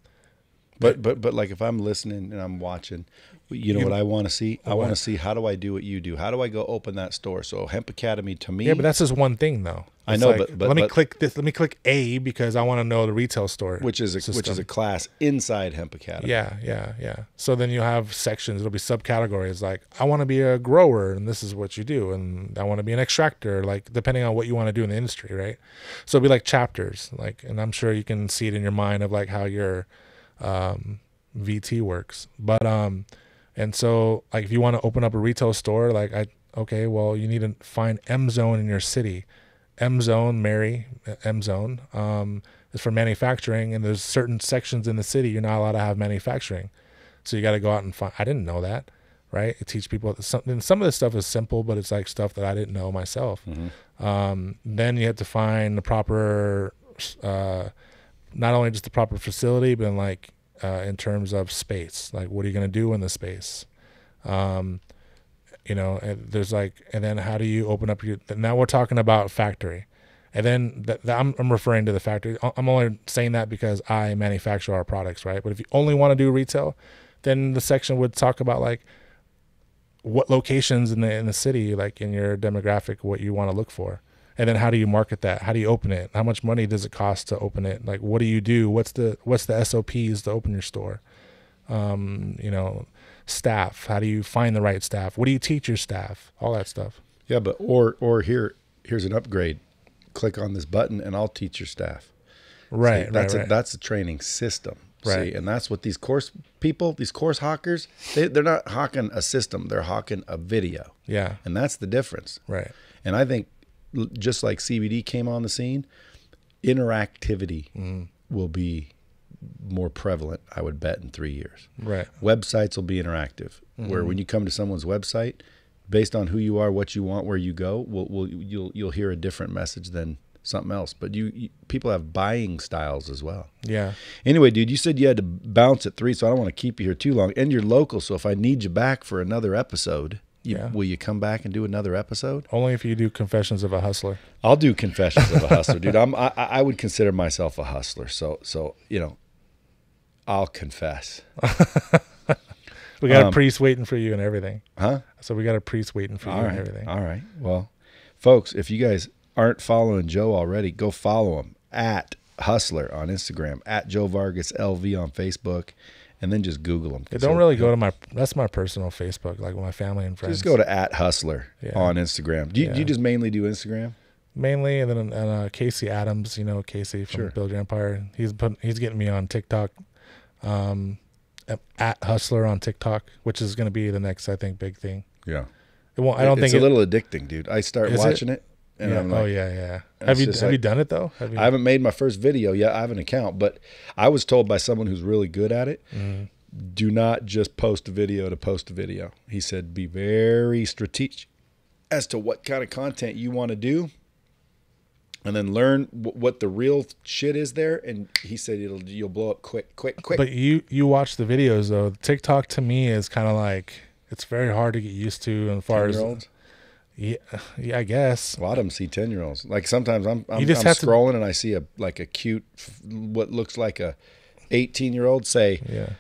But but but like if I'm listening and I'm watching, you know You- what I want to see? I want to see how do I do what you do? How do I go open that store? So Hemp Academy to me, Yeah, but that's just one thing though. I know, like, but- but- let me but- click this. Let me click A because I want to know the retail store, which is a, which is a class inside Hemp Academy. yeah, yeah, yeah. So then you have sections. It'll be subcategories. Like I want to be a grower, and this is what you do, and I want to be an extractor. Like depending on what you want to do in the industry, right? So it'll be like chapters. Like, and I'm sure you can see it in your mind of like how your um, VT works. But um, and so like if you want to open up a retail store, like I okay, well you need to find M zone in your city. M zone, Mary, M zone um, is for manufacturing, and there's certain sections in the city you're not allowed to have manufacturing. So you got to go out and find. I didn't know that, right? It teach people something. Some of this stuff is simple, but it's like stuff that I didn't know myself. Um, then you have to find the proper, uh, not only just the proper facility, but in like uh, in terms of space. Like, what are you going to do in the space? Um, you know, there's like, and then how do you open up your? Now we're talking about factory, and then th- th- I'm I'm referring to the factory. I'm only saying that because I manufacture our products, right? But if you only want to do retail, then the section would talk about like what locations in the in the city, like in your demographic, what you want to look for, and then how do you market that? How do you open it? How much money does it cost to open it? Like, what do you do? What's the what's the SOPs to open your store? Um, you know, staff. How do you find the right staff? What do you teach your staff? All that stuff. Yeah, but or or here here's an upgrade. Click on this button and I'll teach your staff. Right, See, that's right, a that's a training system. Right. See, and that's what these course people, these course hawkers, they, they're not hawking a system. They're hawking a video, yeah, and that's the difference. right. And I think just like CBD came on the scene, interactivity Mm-hmm. will be more prevalent. I would bet in three years. Right. Websites will be interactive, Mm-hmm. where when you come to someone's website, based on who you are, what you want, where you go, will will you'll you'll hear a different message than something else. But you, you people have buying styles as well. Yeah. Anyway, dude, you said you had to bounce at three, so I don't want to keep you here too long. And you're local, so if I need you back for another episode, you, Yeah. will you come back and do another episode? Only if you do confessions of a hustler. I'll do confessions of a hustler, dude. I'm I, I would consider myself a hustler, so so you know, I'll confess, We got Um, a priest waiting for you and everything. huh? So we got a priest waiting for you All and everything. all right. Well, folks, if you guys aren't following Joe already, go follow him at Hustler on Instagram, at Joe Vargas LV on Facebook, and then just Google them. Yeah, don't really go to my. That's my personal Facebook, like with my family and friends. Just go to at Hustler Yeah. on Instagram. Do you, do you just mainly do Instagram? mainly, and then and, uh, Casey Adams. You know Casey from Sure. Build Your Empire. He's put, he's getting me on TikTok. Um, at Hustler on TikTok, which is going to be the next, I think, big thing. Yeah. It won't. I don't it's think a it, little addicting, dude. I start Is it? watching it, and yeah, I'm like, oh yeah, yeah. Have you have you done it though? Have you? I haven't made my first video yet. I have an account, but I was told by someone who's really good at it, Mm-hmm. do not just post a video to post a video. He said be very strategic as to what kind of content you want to do and then learn w- what the real shit is there and he said it'll you'll blow up quick quick quick. But you you watch the videos though. TikTok to me is kind of like it's very hard to get used to as far as 10-year-olds? Yeah, yeah, I guess. A lot of them see ten year olds. Like sometimes I'm I'm, You just I'm have to- scrolling and I see a like a cute, what looks like a eighteen year old say, Yeah,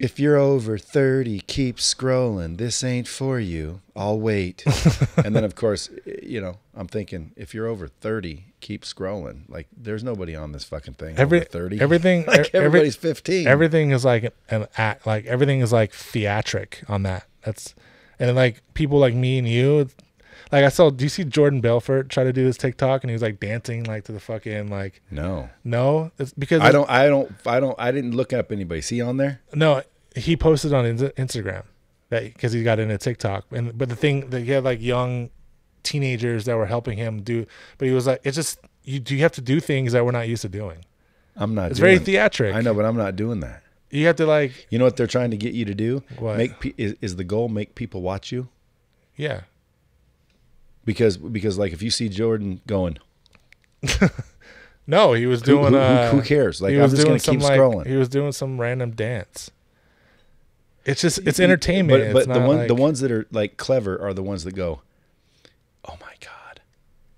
If you're over 30, keep scrolling. This ain't for you. I'll wait. and then, of course, you know, I'm thinking, if you're over 30, keep scrolling. Like, there's nobody on this fucking thing every over 30. everything like, e- every- everybody's 15. everything is like an act. Like everything is like theatric on that. That's and then like people like me and you. Like I saw, do you see Jordan Belfort try to do this TikTok and he was like dancing like to the fucking like no. no, it's because I don't, I don't, I don't, I didn't look up anybody. See on there? No, he posted on Instagram that because he got into TikTok, and but the thing that he had like young teenagers that were helping him do, but he was like, it's just you do you have to do things that we're not used to doing. I'm not It's doing very theatric. I know, but I'm not doing that. You have to like, You know what they're trying to get you to do? What? Make pe- is, is the goal make people watch you? yeah, Because because like if you see Jordan going, no, he was doing. who, who- uh, who cares? Like I'm just doing gonna some keep like scrolling. he was doing some random dance. It's just it's entertainment. But, but it's the one like, the ones that are like clever are the ones that go, "Oh my god,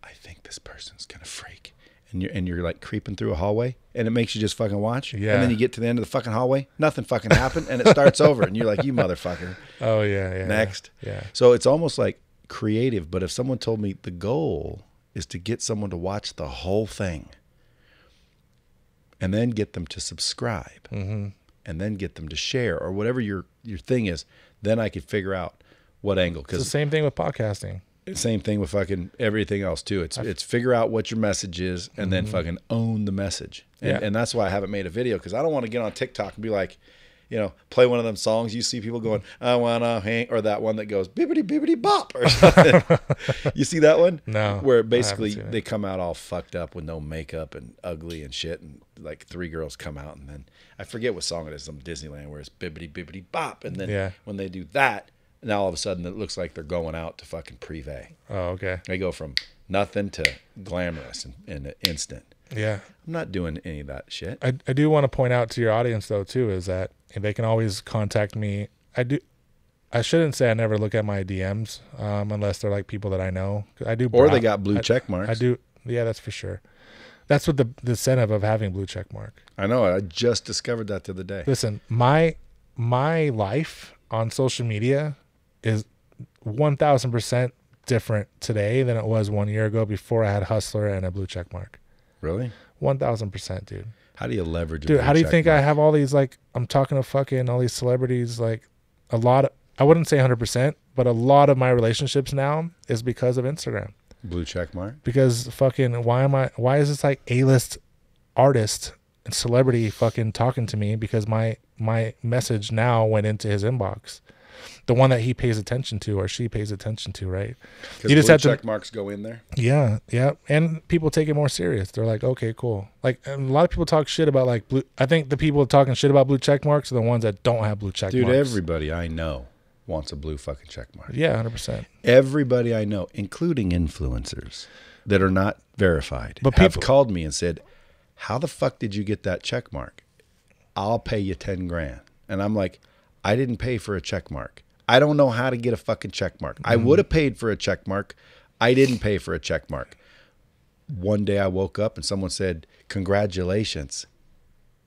I think this person's gonna freak," and you're and you're like creeping through a hallway, and it makes you just fucking watch. Yeah. And then you get to the end of the fucking hallway, nothing fucking happened, and it starts over, and you're like, "You motherfucker." Oh yeah, yeah. Next. Yeah. So it's almost like creative. But if someone told me the goal is to get someone to watch the whole thing, and then get them to subscribe, Mm-hmm. and then get them to share or whatever your your thing is, then I could figure out what angle. It's the same thing with podcasting. Same thing with fucking everything else too. It's it's figure out what your message is and then fucking own the message. And, Mm-hmm. Yeah. and that's why I haven't made a video because I don't want to get on TikTok and be like, you know, play one of them songs you see people going, I wanna hang, or that one that goes bibbity bibbity bop or something. you see that one? No, Where basically they come out all fucked up with no makeup and ugly and shit, and like three girls come out and then I forget what song it is, some Disneyland where it's bibbity bibbity bop, and then Yeah. when they do that, now all of a sudden it looks like they're going out to fucking privé. Oh okay. They go from nothing to glamorous in, in an instant. Yeah. I'm not doing any of that shit. I, I do want to point out to your audience though too is that they can always contact me. I do. I shouldn't say I never look at my DMs um, unless they're like people that I know. I do. Or they got blue I- check marks. I do. Yeah, that's for sure. That's what the the incentive of having blue check mark. I know. I just discovered that the other day. Listen, my my life on social media is one thousand percent different today than it was one year ago before I had Hustler and a blue check mark. Really? One thousand percent, dude. How do you leverage? a Dude, how do you think I have all these like I'm talking to fucking all these celebrities like a lot of I wouldn't say 100%, but a lot of my relationships now is because of Instagram. blue check mark? Because fucking why am I why is this like A-list artist and celebrity fucking talking to me because my my message now went into his inbox. The one that he pays attention to or she pays attention to, right? You just have to- check marks go in there. Yeah, yeah, and people take it more serious. They're like, okay, cool. Like a lot of people talk shit about like blue. I think the people talking shit about blue check marks are the ones that don't have blue check Dude, marks. everybody I know wants a blue fucking check mark. yeah, hundred percent. Everybody I know, including influencers that are not verified, But have people- called me and said, "How the fuck did you get that check mark? I'll pay you ten grand." And I'm like, "I didn't pay for a check mark. I don't know how to get a fucking check mark. I Mm-hmm. would have paid for a check mark. I didn't pay for a check mark." One day I woke up and someone said, "Congratulations."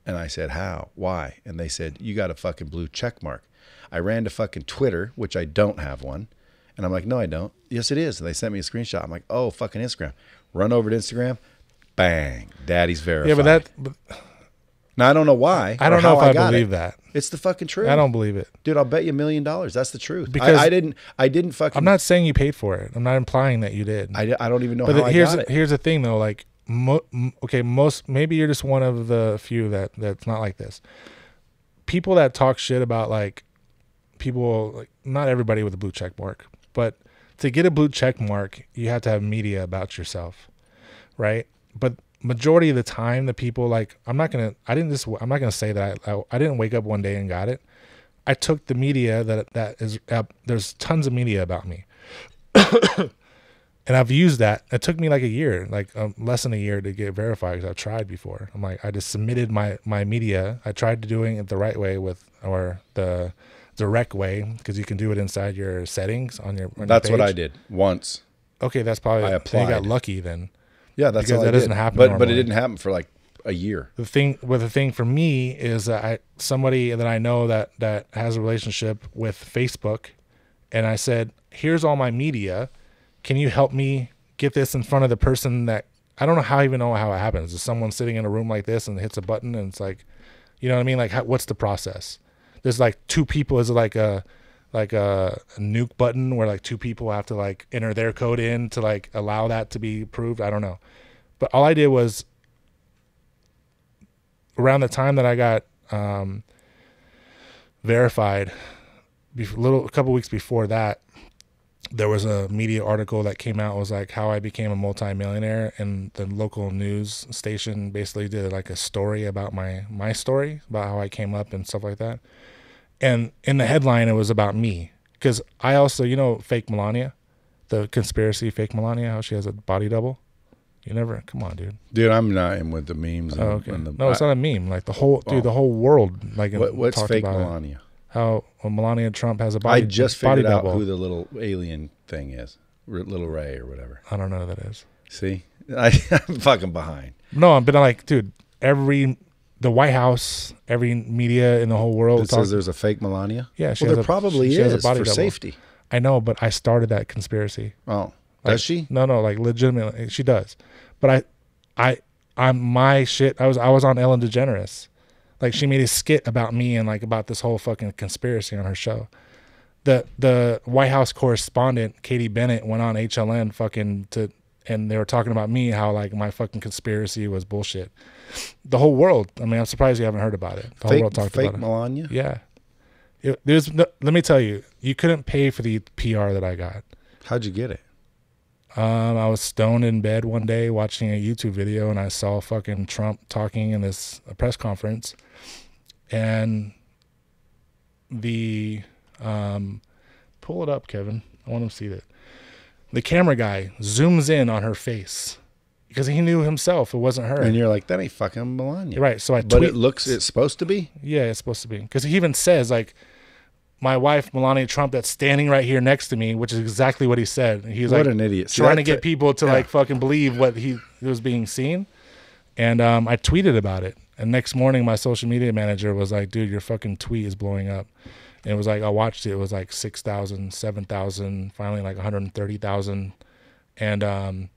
And I said, How? Why? And they said, You got a fucking blue check mark. I ran to fucking Twitter, which I don't have one. And I'm like, No, I don't. Yes, it is. And they sent me a screenshot. I'm like, Oh, fucking Instagram. Run over to Instagram. Bang. Daddy's verified. Yeah, but that but Now, I don't know why. I don't know if I, got believe it. that. It's the fucking truth. I don't believe it. Dude, I'll bet you a million dollars. That's the truth. Because- I, I didn't, I didn't fucking, I'm not saying you paid for it. I'm not implying that you did. I, I don't even know but how the- I got the, it. here's the thing though. Like, mo- okay, most maybe you're just one of the few that that's not like this. People that talk shit about like people like not everybody with a blue check mark, but to get a blue check mark, you have to have media about yourself, right? But majority of the time, the people like I'm not gonna I didn't just I'm not gonna say that I, I, I didn't wake up one day and got it. I took the media that that is uh, there's tons of media about me and I've used that. It took me like a year, like um, less than a year to get verified because I've tried before. I'm like, I just submitted my my media. I tried doing it the right way with or the direct way because you can do it inside your settings on your. On your That's what I did once. Okay, that's probably. I You got lucky then. Yeah, that's Because all I that doesn't did. happen But, but it didn't happen for like a year. The thing, well, the thing for me is that I somebody that I know that that has a relationship with Facebook, and I said, "Here's all my media. Can you help me get this in front of the person that I don't know how I even know how it happens? Is someone sitting in a room like this and hits a button and it's like, you know what I mean? Like, how, what's the process? There's like two people. Is it like a like a, a nuke button where like two people have to like enter their code in to like allow that to be approved? I don't know. But all I did was around the time that I got um, verified, bef- little a couple weeks before that, there was a media article that came out. Was like how I became a multimillionaire, and the local news station basically did like a story about my my story about how I came up and stuff like that. And in the headline, it was about me because I also, you know, fake Melania, the conspiracy fake Melania, how she has a body double. You never, come on, dude. Dude, I'm not in with the memes. Oh, okay. and the, no, it's not a meme. Like the whole Oh. dude, the oh. whole world like What, what's fake about it. Melania? How well, Melania Trump has a body. Double. I just body figured out double. who the little alien thing is, R- little Ray or whatever. I don't know who that is. See, I, I'm fucking behind. No, but I'm been like, dude, every the White House, every media in the whole world. It talks- says there's a fake Melania. Yeah, she well, has there a- probably she has a is body for double. safety. I know, but I started that conspiracy. Oh, Like, does she? No, no, like legitimately, she does. But I, I, I'm my shit. I was I was on Ellen DeGeneres, like she made a skit about me and like about this whole fucking conspiracy on her show. The the White House correspondent Katie Bennett went on HLN fucking to, and they were talking about me how like my fucking conspiracy was bullshit. The whole world. I mean, I'm surprised you haven't heard about it. The whole world talked fake about it. Melania. Yeah. It, there's no, let me tell you, you couldn't pay for the PR that I got. How'd you get it? Um, I was stoned in bed one day watching a YouTube video, and I saw fucking Trump talking in this press conference, and the um, pull it up, Kevin. I want to see that. The camera guy zooms in on her face because he knew himself it wasn't her. And you're like, that ain't fucking Melania. Right. So I But tweet, it looks, it's supposed to be. yeah, it's supposed to be because he even says like. My wife Melania Trump, that's standing right here next to me, which is exactly what he said. And He's like, What like, an idiot. See, trying to get people to yeah. like fucking believe what he was being seen. And um, I tweeted about it. And next morning, my social media manager was like, "Dude, your fucking tweet is blowing up." And it was like I watched it. It was like 6,000, 7,000, finally like 130,000, and um,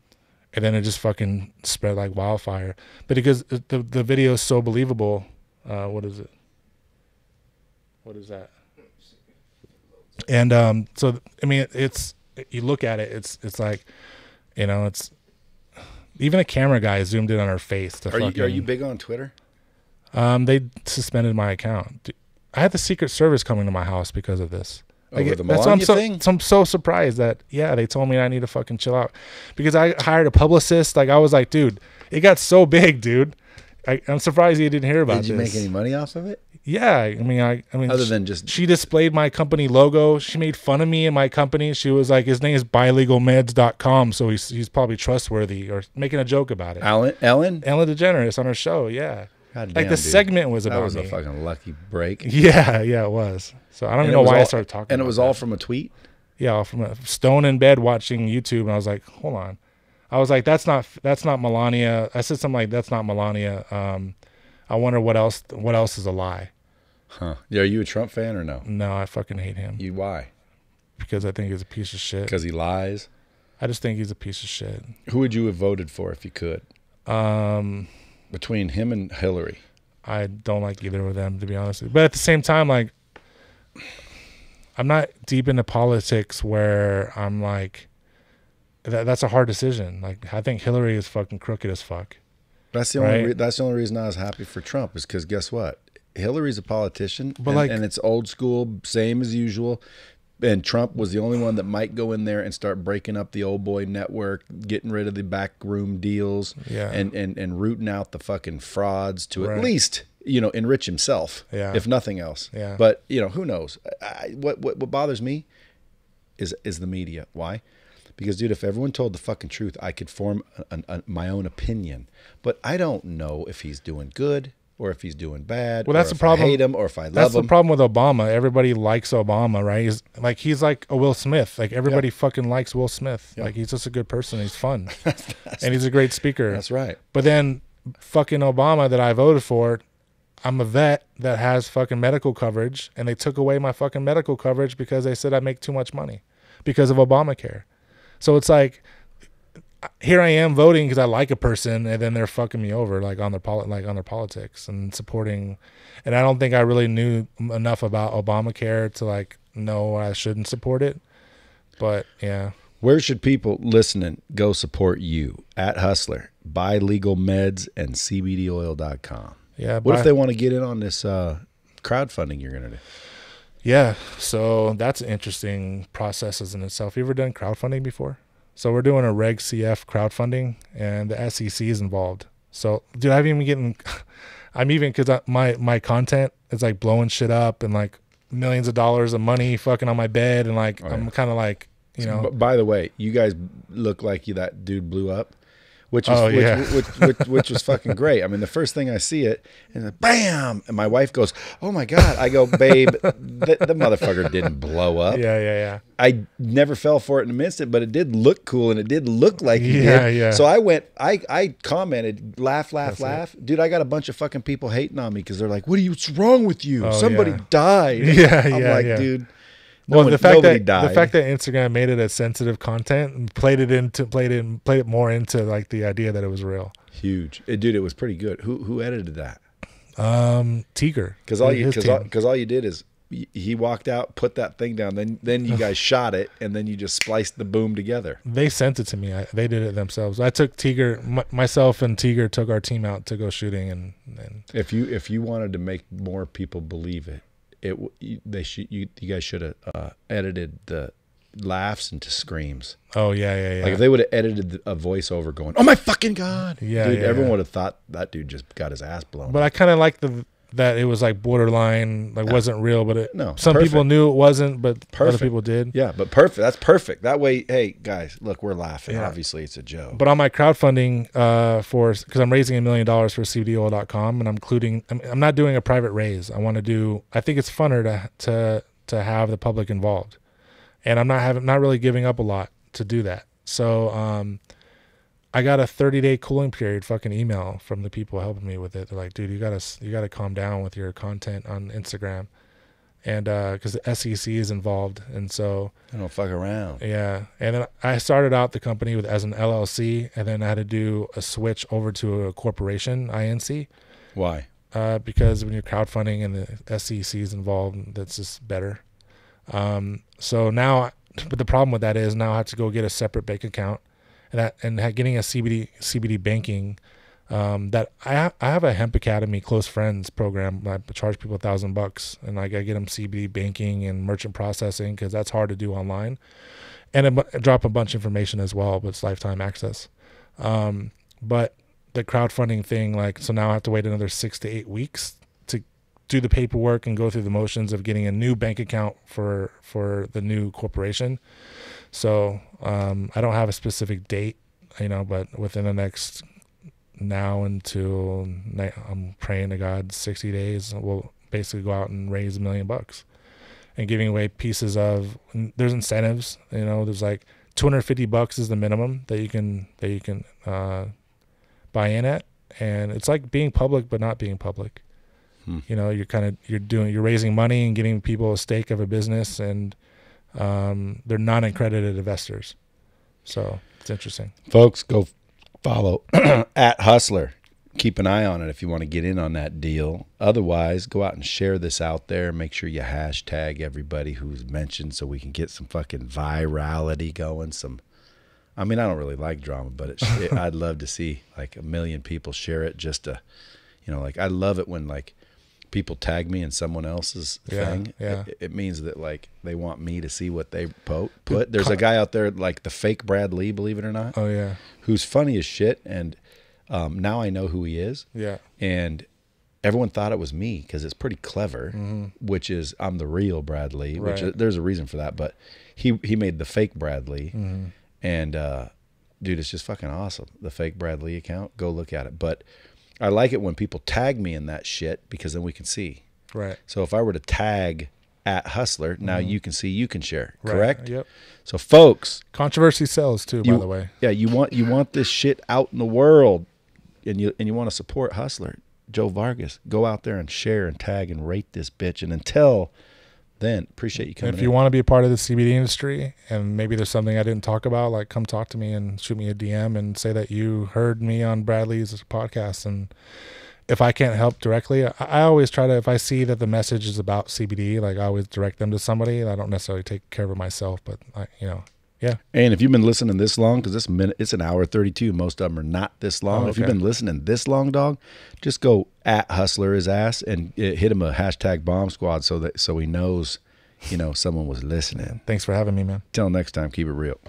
and then it just fucking spread like wildfire. But because the the video is so believable, uh, what is it? What is that? And um, so I mean, it's you look at it, it's it's like, you know, it's even a camera guy zoomed in on her face. To Are you are you big on Twitter? Um, they suspended my account. I had the Secret Service coming to my house because of this. Like, the that's why I'm so, so I'm so surprised that yeah they told me I need to fucking chill out because I hired a publicist. Like I was like, dude, it got so big, dude. I, I'm surprised you didn't hear about Did you this. make any money off of it? Yeah, I mean, I, I mean, Other than just- she displayed my company logo. She made fun of me and my company. She was like, his name is buylegalmeds.com, so he's he's probably trustworthy, or making a joke about it. Ellen Ellen? Ellen DeGeneres on her show, yeah. God like damn, the dude. segment was about That was me. a fucking lucky break. yeah, yeah, it was. So I don't And even know why I started talking. And it was that. all from a tweet. yeah, from a stone in bed watching YouTube, and I was like, hold on. I was like, that's not that's not Melania. I said something like, that's not Melania. Um, I wonder what else what else is a lie. Huh. Yeah, are you a Trump fan or no? No, I fucking hate him You why? because I think he's a piece of shit. Because he lies. I just think he's a piece of shit. Who would you have voted for if you could? Um, Between him and Hillary. I don't like either of them to be honest. with you. But at the same time, like, I'm not deep into politics where I'm like, that, that's a hard decision. Like, I think Hillary is fucking crooked as fuck. That's the only. Right. Re- that's the only reason I was happy for Trump is because guess what? Hillary's a politician, But and, like- and it's old school, same as usual. And Trump was the only one that might go in there and start breaking up the old boy network, getting rid of the backroom deals, Yeah. and and and rooting out the fucking frauds to Right. at least you know enrich himself, Yeah. if nothing else. Yeah. But you know who knows? I, what what what bothers me is is the media. Why? Because, dude, if everyone told the fucking truth, I could form a, a, my own opinion. But I don't know if he's doing good or if he's doing bad. Well, that's the problem. I hate him or if I love That's him. the problem with Obama. Everybody likes Obama, right? He's like he's like a Will Smith. Like everybody fucking likes Will Smith. Like he's just a good person. He's fun, and he's a great speaker. That's right. But then fucking Obama that I voted for, I'm a vet that has fucking medical coverage, and they took away my fucking medical coverage because they said I make too much money because of Obamacare. So it's like here I am voting because I like a person, and then they're fucking me over like on their poli- like on their politics and supporting. And I don't think I really knew enough about Obamacare to like know I shouldn't support it. But yeah, Where should people listening go support you? At Hustler. Buy legal meds and CBDoil.com. yeah. What buy- if they want to get in on this uh, crowdfunding you're going to do? Yeah, so that's an interesting process as in itself. You ever done crowdfunding before? So we're doing a Reg CF crowdfunding, and the SEC is involved. So, dude, I'm even getting, I'm even because my my content is like blowing shit up and like millions of dollars of money fucking on my bed, and like oh, I'm kind of like, you know, by the way, you guys look like you that dude blew up, which was Oh, which, yeah. which, which, which, was fucking great. I mean, the first thing I see it, and then bam, and my wife goes, "Oh my god!" I go, "Babe, the, the motherfucker didn't blow up. yeah, yeah, yeah. I never fell for it in an instant, but it did look cool, and it did look like he Yeah, did. yeah. So I went, I I commented, laugh, laugh, That's it. laugh, dude. I got a bunch of fucking people hating on me because they're like, "What are you? What's wrong with you? Oh, Somebody yeah. died." Yeah, I'm yeah, like, yeah. dude. No well, one- the fact that died. the fact that Instagram made it as sensitive content and played it into played it played it more into like the idea that it was real. huge, Eh, dude. It was pretty good. Who who edited that? Um, Tiger, Because all you because all. 'cause all you did is he walked out, put that thing down, then then you guys shot it, and then you just spliced the boom together. They sent it to me. I, they did it themselves. I took Tiger, m- myself and Tiger took our team out to go shooting, and, and If you if you wanted to make more people believe it, it you, they should you you guys should have uh, edited the laughs into screams. oh yeah, yeah, yeah. Like if they would have edited a voiceover going, "Oh my fucking god!" Yeah, dude, yeah, everyone yeah. would have thought that dude just got his ass blown. but I kind of like the that it was like borderline, like wasn't real, but it, No, some people knew it wasn't, but other people did. yeah, but perfect. That's perfect. That way, hey guys, look, we're laughing. Yeah. Obviously, it's a joke. But on my crowdfunding uh, for because I'm raising a million dollars for CBDoil.com, and I'm including I'm, I'm not doing a private raise. I want to do. I think it's funner to to to have the public involved, and I'm not having not really giving up a lot to do that. So um, I got a 30 day cooling period fucking email from the people helping me with it. They're like, dude, you gotta you gotta calm down with your content on Instagram. and because the SEC is involved, and so I don't fuck around. yeah, and then I started out the company with as an LLC, and then I had to do a switch over to a corporation INC Why? uh, because when you're crowdfunding and the SEC is involved, that's just better. Um, so now, but the problem with that is now I have to go get a separate bank account, and and getting a CBD CBD banking. Um, that I ha- I have a hemp academy close friends program. I charge people a thousand bucks, and like I get them CBD banking and merchant processing because that's hard to do online, and drop a bunch of information as well. But it's lifetime access. Um, but the crowdfunding thing, like, so now I have to wait another six to eight weeks to do the paperwork and go through the motions of getting a new bank account for for the new corporation. So um, I don't have a specific date, you know, but within the next now until ni- I'm praying to God, sixty days, we'll basically go out and raise a million bucks, and giving away pieces of. There's incentives, you know. There's like 250 bucks is the minimum that you can that you can uh, buy in at, and it's like being public but not being public. Hmm. You know, you're kind of you're doing you're raising money and getting people a stake of a business, and um, they're non-accredited investors. So it's interesting. Folks, go follow at Hustler. Keep an eye on it if you want to get in on that deal. Otherwise, go out and share this out there. Make sure you hashtag everybody who's mentioned so we can get some fucking virality going. Some, I mean, I don't really like drama, but it, it, I'd love to see like a million people share it just to, you know, like I love it when like people tag me in someone else's Yeah, thing. yeah. It, it means that like they want me to see what they po- put. There's a guy out there like the fake Brad Lea, believe it or not Oh yeah, who's funny as shit, and um, now I know who he is, yeah, and everyone thought it was me because it's pretty clever, which is I'm the real Brad Lea, which Mm-hmm. Right. is, there's a reason for that, but he he made the fake Brad Lea, Mm-hmm. and uh, dude, it's just fucking awesome. The fake Brad Lea account, go look at it, but. I like it when people tag me in that shit because then we can see. right. So if I were to tag at Hustler, now mm-hmm. you can see, you can share. Right. Correct? Yep. So folks, Controversy sells too, you, by the way. Yeah, you want you want this shit out in the world, and you and you want to support Hustler, Joe Vargas. Go out there and share and tag and rate this bitch. And until then, appreciate you coming. if you in. want to be a part of the CBD industry and maybe there's something I didn't talk about, like come talk to me and shoot me a DM and say that you heard me on Brad Lea's podcast. And if I can't help directly, I, I always try to, if I see that the message is about CBD, like I always direct them to somebody. I don't necessarily take care of it myself, but I, you know, yeah. and if you've been listening this long, because this minute it's an hour thirty two. Most of them are not this long. Oh, If you've been listening this long, dog, just go at Hustler his ass and uh, hit him a hashtag Bomb Squad so that so he knows, you know, someone was listening. Thanks for having me, man. Till next time, keep it real.